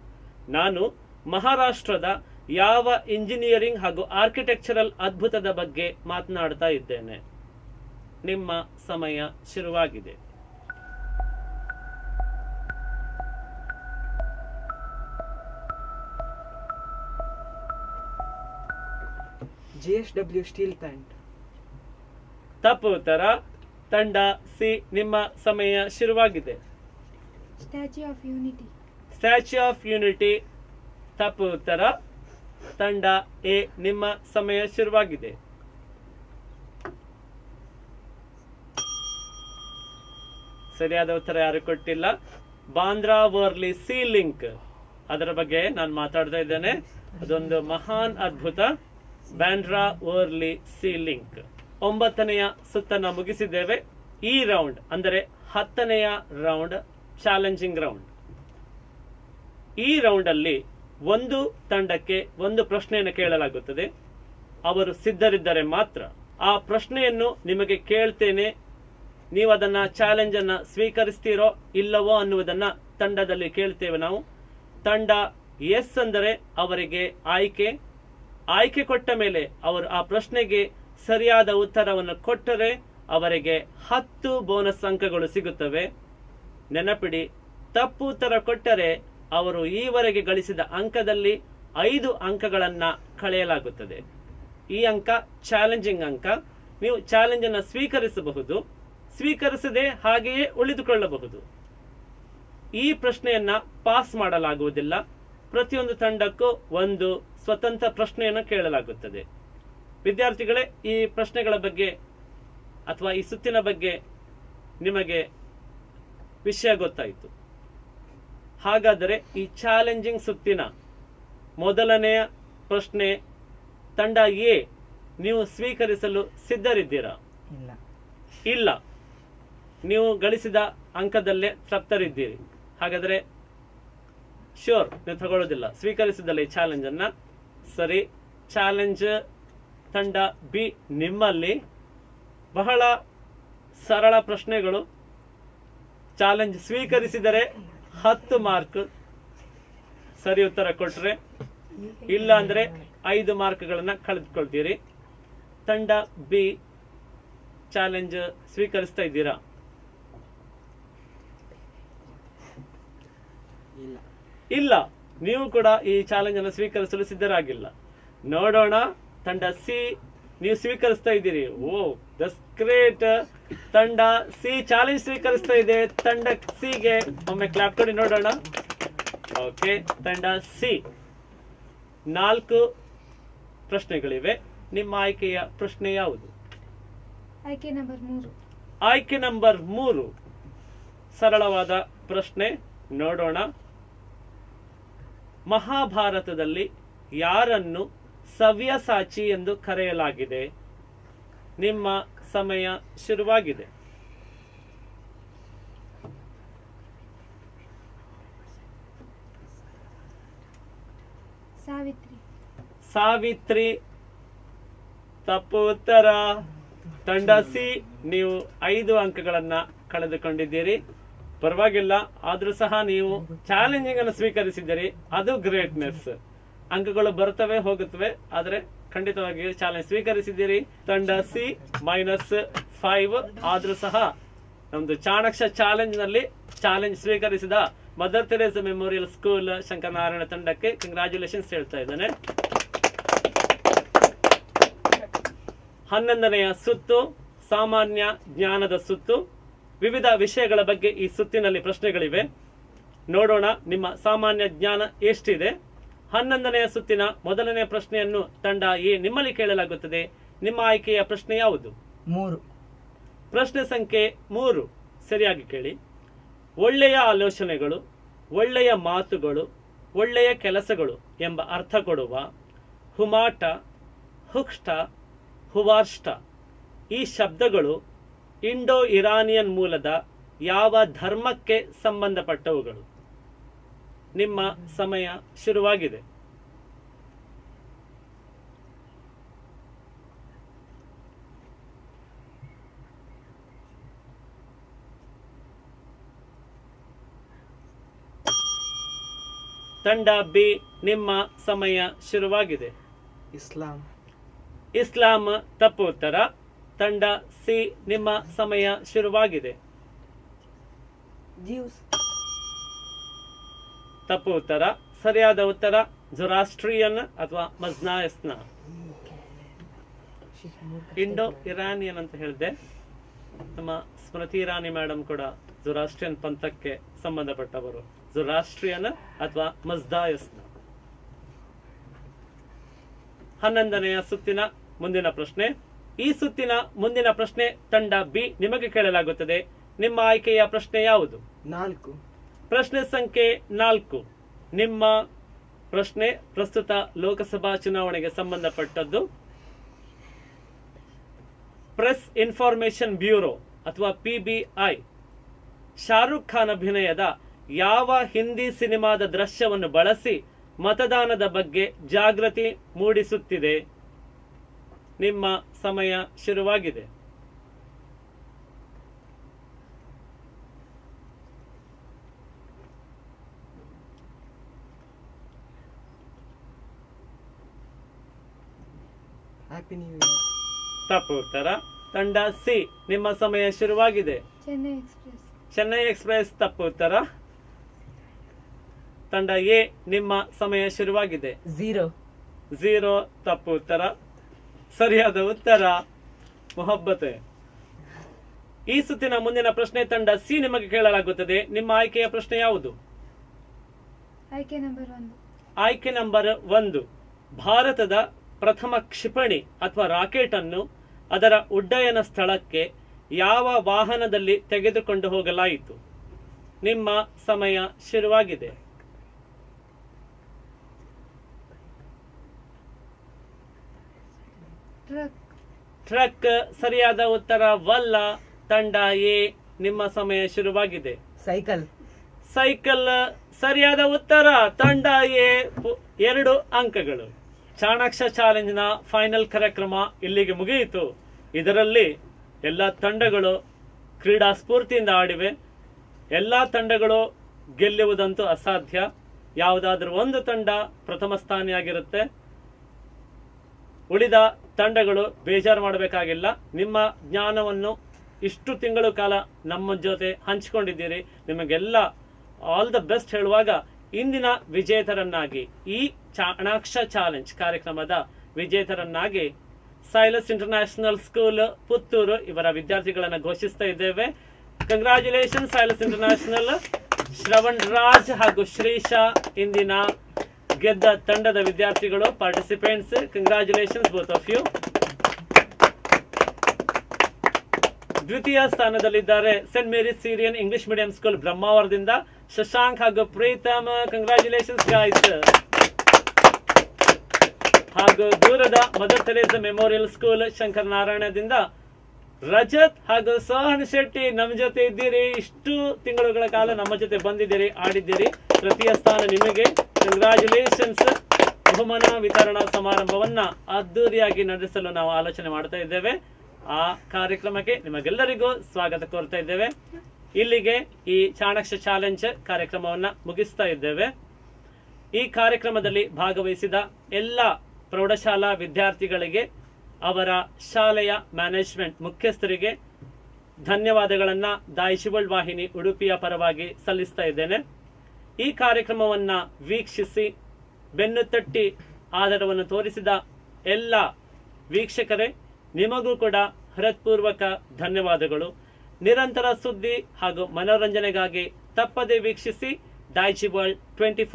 ನಾನು ಮಹಾರಾಷ್ಟ್ರದ ಯಾವ ಇಂಜಿನಿಯರಿಂಗ್ ಹಾಗೂ ಆರ್ಕಿಟೆಕ್ಚರಲ್ ಅದ್ಭುತದ ಬಗ್ಗೆ ಮಾತನಾಡ್ತಾ ಇದ್ದೇನೆ. ನಿಮ್ಮ ಸಮಯ ಶುರುವಾಗಿದೆ. G S W steel plant ತಪ್ಪು ಉತ್ತರ ತಂಡ ಸಿ ನಿಮ್ಮ ಸಮಯ ಶುರುವಾಗಿದೆ. Statue of unity statue of unity ತಪ್ಪು ಉತ್ತರ ತಂಡ ಎ ನಿಮ್ಮ ಸಮಯ ಶುರುವಾಗಿದೆ. ಸರಿಯಾದ ಉತ್ತರ ಯಾರು ಕೊಟ್ಟಿಲ್ಲ. ಬಾಂದ್ರಾ ವರ್ಲಿ ಸಿ ಲಿಂಕ್ ಅದರ ಬಗ್ಗೆ ನಾನು ಮಾತಾಡ್ತಾ ಇದ್ದೇನೆ. ಅದೊಂದು ಮಹಾನ್ ಅದ್ಭುತ ಬ್ಯಾಂಡ್ರಾ ವರ್ಲಿ ಸಿ ಲಿಂಕ್ ಒಂಬತ್ತನೆಯ ಸುತ್ತನ್ನ ಮುಗಿಸಿದ್ದೇವೆ. ಈ ರೌಂಡ್ ಅಂದರೆ ಹತ್ತನೆಯ ರೌಂಡ್ ಚಾಲೆಂಜಿಂಗ್ ರೌಂಡ್ ಈ ರೌಂಡ್ ಅಲ್ಲಿ ಒಂದು ತಂಡಕ್ಕೆ ಒಂದು ಪ್ರಶ್ನೆಯನ್ನು ಕೇಳಲಾಗುತ್ತದೆ. ಅವರು ಸಿದ್ಧರಿದ್ದರೆ ಮಾತ್ರ ಆ ಪ್ರಶ್ನೆಯನ್ನು ನಿಮಗೆ ಕೇಳ್ತೇನೆ. ನೀವು ಅದನ್ನ ಚಾಲೆಂಜ್ ಅನ್ನ ಸ್ವೀಕರಿಸ್ತೀರೋ ಇಲ್ಲವೋ ಅನ್ನುವುದನ್ನ ತಂಡದಲ್ಲಿ ಕೇಳ್ತೇವೆ ನಾವು. ತಂಡ ಎಸ್ ಅಂದರೆ ಅವರಿಗೆ ಆಯ್ಕೆ ಆಯ್ಕೆ ಕೊಟ್ಟ ಮೇಲೆ ಅವರು ಆ ಪ್ರಶ್ನೆಗೆ ಸರಿಯಾದ ಉತ್ತರವನ್ನು ಕೊಟ್ಟರೆ ಅವರಿಗೆ ಹತ್ತು ಬೋನಸ್ ಅಂಕಗಳು ಸಿಗುತ್ತವೆ. ನೆನಪಿಡಿ, ತಪ್ಪು ಉತ್ತರ ಕೊಟ್ಟರೆ ಅವರು ಈವರೆಗೆ ಗಳಿಸಿದ ಅಂಕದಲ್ಲಿ ಐದು ಅಂಕಗಳನ್ನು ಕಳೆಯಲಾಗುತ್ತದೆ. ಈ ಅಂಕ ಚಾಲೆಂಜಿಂಗ್ ಅಂಕ. ನೀವು ಚಾಲೆಂಜ್ ಅನ್ನ ಸ್ವೀಕರಿಸಬಹುದು. ಸ್ವೀಕರಿಸದೆ ಹಾಗೆಯೇ ಉಳಿದುಕೊಳ್ಳಬಹುದು. ಈ ಪ್ರಶ್ನೆಯನ್ನ ಪಾಸ್ ಮಾಡಲಾಗುವುದಿಲ್ಲ. ಪ್ರತಿಯೊಂದು ತಂಡಕ್ಕೂ ಒಂದು ಸ್ವತಂತ್ರ ಪ್ರಶ್ನೆಯನ್ನು ಕೇಳಲಾಗುತ್ತದೆ. ವಿದ್ಯಾರ್ಥಿಗಳೇ ಈ ಪ್ರಶ್ನೆಗಳ ಬಗ್ಗೆ ಅಥವಾ ಈ ಸುತ್ತಿನ ಬಗ್ಗೆ ನಿಮಗೆ ವಿಷಯ ಗೊತ್ತಾಯಿತು. ಹಾಗಾದರೆ ಈ ಚಾಲೆಂಜಿಂಗ್ ಸುತ್ತಿನ ಮೊದಲನೆಯ ಪ್ರಶ್ನೆ ತಂಡ ಎ ನೀವು ಸ್ವೀಕರಿಸಲು ಸಿದ್ಧರಿದ್ದೀರಾ? ಇಲ್ಲ. ನೀವು ಗಳಿಸಿದ ಅಂಕದಲ್ಲೇ ತೃಪ್ತರಿದ್ದೀರಿ. ಹಾಗಾದರೆ ಶ್ಯೂರ್ ನೀವು ತಗೊಳ್ಳೋದಿಲ್ಲ. ಸ್ವೀಕರಿಸಿದಲ್ಲ ಈ ಚಾಲೆಂಜ್ ಅನ್ನ ಸರಿ ಚಾಲೆಂಜ್ ತಂಡ ಬಿ ನಿಮ್ಮಲ್ಲಿ ಬಹಳ ಸರಳ ಪ್ರಶ್ನೆಗಳು. ಚಾಲೆಂಜ್ ಸ್ವೀಕರಿಸಿದರೆ ಹತ್ತು ಮಾರ್ಕ್ ಸರಿ ಉತ್ತರ ಕೊಟ್ರೆ. ಇಲ್ಲ ಅಂದ್ರೆ ಐದು ಮಾರ್ಕ್ಗಳನ್ನ ಕಳೆದುಕೊಳ್ತೀರಿ. ತಂಡ ಬಿ ಚಾಲೆಂಜ್ ಸ್ವೀಕರಿಸ್ತಾ ಇದ್ದೀರಾ? ಇಲ್ಲ. ಇಲ್ಲ. ನೀವು ಕೂಡ ಈ ಚಾಲೆಂಜ್ ಅನ್ನು ಸ್ವೀಕರಿಸಲು ಸಿದ್ಧರಾಗಿಲ್ಲ. ನೋಡೋಣ ತಂಡ ಸಿ ನೀವು ಸ್ವೀಕರಿಸ್ತಾ ಇದ್ದೀರಿ. ಓ ದಸ್ ಗ್ರೇಟ್ ತಂಡ ಸಿ ಚಾಲೆಂಜ್ ಸ್ವೀಕರಿಸ್ತಾ ಇದೆ. ತಂಡ ಸಿಗೆ. ಒಮ್ಮೆ ಕ್ಲಾಪ್ ಕೊಡಿ ನೋಡೋಣ. ಓಕೆ ತಂಡ ಸಿ. ನಾಲ್ಕು ಪ್ರಶ್ನೆಗಳಿವೆ. ನಿಮ್ಮ ಆಯ್ಕೆಯ ಪ್ರಶ್ನೆ ಯಾವುದು? ಆಯ್ಕೆ ನಂಬರ್ ಮೂರು. ಆಯ್ಕೆ ನಂಬರ್ ಮೂರು. ಸರಳವಾದ ಪ್ರಶ್ನೆ. ನೋಡೋಣ. ಮಹಾಭಾರತದಲ್ಲಿ ಯಾರನ್ನು ಸವ್ಯಸಾಚಿ ಎಂದು ಕರೆಯಲಾಗಿದೆ? ನಿಮ್ಮ ಸಮಯ ಶುರುವಾಗಿದೆ. ಸಾವಿತ್ರಿ. ಸಾವಿತ್ರಿ ತಪ್ಪು ಉತ್ತರ ತಂಡಸಿ ನೀವು ಐದು ಅಂಕಗಳನ್ನ ಕಳೆದುಕೊಂಡಿದ್ದೀರಿ. ಪರವಾಗಿಲ್ಲ, ಆದ್ರೂ ಸಹ ನೀವು ಚಾಲೆಂಜಿಂಗ್ ಅನ್ನು ಸ್ವೀಕರಿಸಿದ್ದೀರಿ. ಅದು ಗ್ರೇಟ್ನೆಸ್. ಅಂಕಗಳು ಬರ್ತವೆ ಹೋಗುತ್ತವೆ, ಆದ್ರೆ ಖಂಡಿತವಾಗಿ ಚಾಲೆಂಜ್ ಸ್ವೀಕರಿಸಿದ್ದೀರಿ. ತಂಡ ಸಿ ಮೈನಸ್ ಫೈವ್, ಆದ್ರೂ ಸಹ ನಮ್ದು ಚಾಣಕ್ಷ ಚಾಲೆಂಜ್ನಲ್ಲಿ ಚಾಲೆಂಜ್ ಸ್ವೀಕರಿಸಿದ mother Teresa memorial school Shankaranarayana ತಂಡಕ್ಕೆ ಕಂಗ್ರಾಚುಲೇಷನ್ಸ್ ಹೇಳ್ತಾ ಇದ್ದಾನೆ. ಹನ್ನೊಂದನೆಯ ಸುತ್ತು, ಸಾಮಾನ್ಯ ಜ್ಞಾನದ ಸುತ್ತು. ವಿವಿಧ ವಿಷಯಗಳ ಬಗ್ಗೆ ಈ ಸುತ್ತಿನಲ್ಲಿ ಪ್ರಶ್ನೆಗಳಿವೆ. ನೋಡೋಣ ನಿಮ್ಮ ಸಾಮಾನ್ಯ ಜ್ಞಾನ ಎಷ್ಟಿದೆ? ಹನ್ನೊಂದನೆಯ ಸುತ್ತಿನ ಮೊದಲನೆಯ ಪ್ರಶ್ನೆಯನ್ನು ತಂಡ ಎ ನಿಮ್ಮಲ್ಲಿ ಕೇಳಲಾಗುತ್ತದೆ. ನಿಮ್ಮ ಆಯ್ಕೆಯ ಪ್ರಶ್ನೆ ಯಾವುದು? ಮೂರು. ಪ್ರಶ್ನೆ ಸಂಖ್ಯೆ ಮೂರು. ಸರಿಯಾಗಿ ಕೇಳಿ. ಒಳ್ಳೆಯ ಆಲೋಚನೆಗಳು ಒಳ್ಳೆಯ ಮಾತುಗಳು ಒಳ್ಳೆಯ ಕೆಲಸಗಳು ಎಂಬ ಅರ್ಥ ಕೊಡುವ ಹುಮಾಟ ಹುಕ್ಷ್ಟ ಹುವಾರ್ಷ್ಟ ಈ ಶಬ್ದಗಳು ಇಂಡೋ ಇರಾನಿಯನ್ ಮೂಲದ ಯಾವ ಧರ್ಮಕ್ಕೆ ಸಂಬಂಧಪಟ್ಟವುಗಳು? ನಿಮ್ಮ ಸಮಯ ಶುರುವಾಗಿದೆ. ತಂಡ ಬಿ ನಿಮ್ಮ ಸಮಯ ಶುರುವಾಗಿದೆ. ಇಸ್ಲಾಂ. ಇಸ್ಲಾಂ ತಪ್ಪು ಉತ್ತರ. ತಂಡ ಸಿ ನಿಮ್ಮ ಸಮಯ ಶುರುವಾಗಿದೆ. ತಪ್ಪು ಉತ್ತರ ಸರಿಯಾದ ಉತ್ತರ ಜೊರಾಸ್ಟ್ರಿಯನ್ ಅಥವಾ ಮಜ್ನಾಯಸ್ನ. ಇಂಡೋ ಇರಾನಿಯನ್ ಅಂತ ಹೇಳಿದೆ. ನಮ್ಮ ಸ್ಮೃತಿ ಇರಾನಿ ಮೇಡಮ್ ಕೂಡ ಜೊರಾಸ್ಟ್ರಿಯನ್ ಪಂಥಕ್ಕೆ ಸಂಬಂಧಪಟ್ಟವರು. ಜೊರಾಸ್ಟ್ರಿಯನ್ ಅಥವಾ ಮಜ್ದಾಯಸ್ನ ಹನ್ನೊಂದನೆಯ ಸುತ್ತಿನ ಮುಂದಿನ ಪ್ರಶ್ನೆ. ಈ ಸುತ್ತಿನ ಮುಂದಿನ ಪ್ರಶ್ನೆ ತಂಡ ಬಿ ನಿಮಗೆ ಕೇಳಲಾಗುತ್ತದೆ. ನಿಮ್ಮ ಆಯ್ಕೆಯ ಪ್ರಶ್ನೆ ಯಾವುದು? ನಾಲ್ಕು. ಪ್ರಶ್ನೆ ಸಂಖ್ಯೆ ನಾಲ್ಕು. ನಿಮ್ಮ ಪ್ರಶ್ನೆ ಪ್ರಸ್ತುತ ಲೋಕಸಭಾ ಚುನಾವಣೆಗೆ ಸಂಬಂಧಪಟ್ಟದ್ದು. ಪ್ರೆಸ್ ಇನ್ಫಾರ್ಮೇಶನ್ ಬ್ಯೂರೋ ಅಥವಾ ಪಿಬಿಐ ಶಾರುಖ್ ಖಾನ್ ಅಭಿನಯದ ಯಾವ ಹಿಂದಿ ಸಿನಿಮಾದ ದೃಶ್ಯವನ್ನು ಬಳಸಿ ಮತದಾನದ ಬಗ್ಗೆ ಜಾಗೃತಿ ಮೂಡಿಸುತ್ತಿದೆ? ನಿಮ್ಮ ಸಮಯ ಶುರುವಾಗಿದೆ. ಹ್ಯಾಪಿ ನ್ಯೂ ಇಯರ್ ತಪ್ಪು ಉತ್ತರ. ತಂಡ ಸಿ ನಿಮ್ಮ ಸಮಯ ಶುರುವಾಗಿದೆ. ಚೆನ್ನೈ ಎಕ್ಸ್ಪ್ರೆಸ್ ಚೆನ್ನೈ ಎಕ್ಸ್ಪ್ರೆಸ್ ತಪ್ಪು ಉತ್ತರ. ತಂಡ ಎ ನಿಮ್ಮ ಸಮಯ ಶುರುವಾಗಿದೆ. ಝೀರೋ ಝೀರೋ ತಪ್ಪು ಉತ್ತರ. ಸರಿಯಾದ ಉತ್ತರ. ಮೊಹಬ್ಬತೆ. ಈ ಸುತ್ತಿನ ಮುಂದಿನ ಪ್ರಶ್ನೆ ತಂಡ ಸಿ ನಿಮಗೆ ಕೇಳಲಾಗುತ್ತದೆ. ನಿಮ್ಮ ಆಯ್ಕೆಯ ಪ್ರಶ್ನೆ ಯಾವುದು? ಆಯ್ಕೆ ನಂಬರ್ ಒಂದು. ಆಯ್ಕೆ ನಂಬರ್ ಒಂದು. ಭಾರತದ ಪ್ರಥಮ ಕ್ಷಿಪಣಿ ಅಥವಾ ರಾಕೆಟ್ ಅನ್ನು ಅದರ ಉಡ್ಡಯನ ಸ್ಥಳಕ್ಕೆ ಯಾವ ವಾಹನದಲ್ಲಿ ತೆಗೆದುಕೊಂಡು ಹೋಗಲಾಯಿತು? ನಿಮ್ಮ ಸಮಯ ಶುರುವಾಗಿದೆ. ಟ್ರಕ್ ಸರಿಯಾದ ಉತ್ತರವಲ್ಲ ತಂಡ ಎ ನಿಮ್ಮ ಸಮಯ ಶುರುವಾಗಿದೆ. ಸೈಕಲ್ ಸೈಕಲ್ ಸರಿಯಾದ ಉತ್ತರ ತಂಡ ಎ ಎರಡು ಅಂಕಗಳು. ಚಾಣಾಕ್ಷ ಚಾಲೆಂಜ್ನ ಫೈನಲ್ ಕಾರ್ಯಕ್ರಮ ಇಲ್ಲಿಗೆ ಮುಗಿಯಿತು. ಇದರಲ್ಲಿ ಎಲ್ಲ ತಂಡಗಳು ಕ್ರೀಡಾ ಸ್ಫೂರ್ತಿಯಿಂದ ಆಡಿವೆ. ಎಲ್ಲ ತಂಡಗಳು ಗೆಲ್ಲುವುದಂತೂ ಅಸಾಧ್ಯ. ಯಾವುದಾದ್ರೂ ಒಂದು ತಂಡ ಪ್ರಥಮ ಸ್ಥಾನಿಯಾಗಿರುತ್ತೆ. ಉಳಿದ ತಂಡಗಳು ಬೇಜಾರು ಮಾಡಬೇಕಾಗಿಲ್ಲ. ನಿಮ್ಮ ಜ್ಞಾನವನ್ನು ಇಷ್ಟು ತಿಂಗಳು ಕಾಲ ನಮ್ಮ ಜೊತೆ ಹಂಚಿಕೊಂಡಿದ್ದೀರಿ. ನಿಮಗೆಲ್ಲ ಆಲ್ ದ ಬೆಸ್ಟ್ ಹೇಳುವಾಗ ಇಂದಿನ ವಿಜೇತರನ್ನಾಗಿ ಈ ಚಾಣಾಕ್ಷ ಚಾಲೆಂಜ್ ಕಾರ್ಯಕ್ರಮದ ವಿಜೇತರನ್ನಾಗಿ ಸೈಲಸ್ ಇಂಟರ್ನ್ಯಾಷನಲ್ ಸ್ಕೂಲ್ ಪುತ್ತೂರು ಇವರ ವಿದ್ಯಾರ್ಥಿಗಳನ್ನು ಘೋಷಿಸ್ತಾ ಇದ್ದೇವೆ. Congratulation Silas international Shravan Raj ಹಾಗೂ ಶ್ರೀಶಾ ಇಂದಿನ ಗೆದ್ದ ತಂಡದ ವಿದ್ಯಾರ್ಥಿಗಳು participants congratulations both of you ದ್ವಿತೀಯ ಸ್ಥಾನದಲ್ಲಿದ್ದಾರೆ saint Mary's Syrian English medium school ಬ್ರಹ್ಮಾವರದಿಂದ. Shashank ಹಾಗೂ ಪ್ರೀತಮ್ ಕಂಗ್ರಾಚುಲೇಷನ್ಸ್ ಗಾಯ್ಸ್ ಹಾಗೂ ದೂರದ mother Teresa memorial school Shankar ನಾರಾಯಣದಿಂದ. Rajat ಹಾಗೂ ಸೋಹನ್ ಶೆಟ್ಟಿ ನಮ್ಮ ಜೊತೆ ಇದ್ದೀರಿ. ಇಷ್ಟು ತಿಂಗಳುಗಳ ಕಾಲ ನಮ್ಮ ಜೊತೆ ಬಂದಿದ್ದೀರಿ, ಆಡಿದ್ದೀರಿ. ತೃತೀಯ ಸ್ಥಾನ ನಿಮಗೆ. ಕಂಗ್ರಾಚುಲೇಷನ್ಸ್ ಬಹುಮಾನ ವಿತರಣಾ ಸಮಾರಂಭವನ್ನ ಅದ್ದೂರಿಯಾಗಿ ನಡೆಸಲು ನಾವು ಆಲೋಚನೆ ಮಾಡ್ತಾ ಇದ್ದೇವೆ. ಆ ಕಾರ್ಯಕ್ರಮಕ್ಕೆ ನಿಮಗೆಲ್ಲರಿಗೂ ಸ್ವಾಗತ ಕೋರ್ತಾ ಇದ್ದೇವೆ. ಇಲ್ಲಿಗೆ ಈ ಚಾಣಕ್ಷ ಚಾಲೆಂಜ್ ಕಾರ್ಯಕ್ರಮವನ್ನ ಮುಗಿಸ್ತಾ ಇದ್ದೇವೆ. ಈ ಕಾರ್ಯಕ್ರಮದಲ್ಲಿ ಭಾಗವಹಿಸಿದ ಎಲ್ಲ ಪ್ರೌಢಶಾಲಾ ವಿದ್ಯಾರ್ಥಿಗಳಿಗೆ, ಅವರ ಶಾಲೆಯ ಮ್ಯಾನೇಜ್ಮೆಂಟ್ ಮುಖ್ಯಸ್ಥರಿಗೆ ಧನ್ಯವಾದಗಳನ್ನ ದಾಯಿಶಿವಳ್ ವಾಹಿನಿ ಉಡುಪಿಯ ಪರವಾಗಿ ಸಲ್ಲಿಸ್ತಾ ಇದ್ದೇನೆ. ಈ ಕಾರ್ಯಕ್ರಮವನ್ನ ವೀಕ್ಷಿಸಿ ಬೆನ್ನು ತಟ್ಟಿ ಆಧಾರವನ್ನು ತೋರಿಸಿದ ಎಲ್ಲ ವೀಕ್ಷಕರೇ, ನಿಮಗೂ ಕೂಡ ಹೃತ್ಪೂರ್ವಕ ಧನ್ಯವಾದಗಳು. ನಿರಂತರ ಸುದ್ದಿ ಹಾಗೂ ಮನೋರಂಜನೆಗಾಗಿ ತಪ್ಪದೆ ವೀಕ್ಷಿಸಿ ಡಾಯ್ಚಿ ವರ್ಲ್ಡ್ ಟ್ವೆಂಟಿ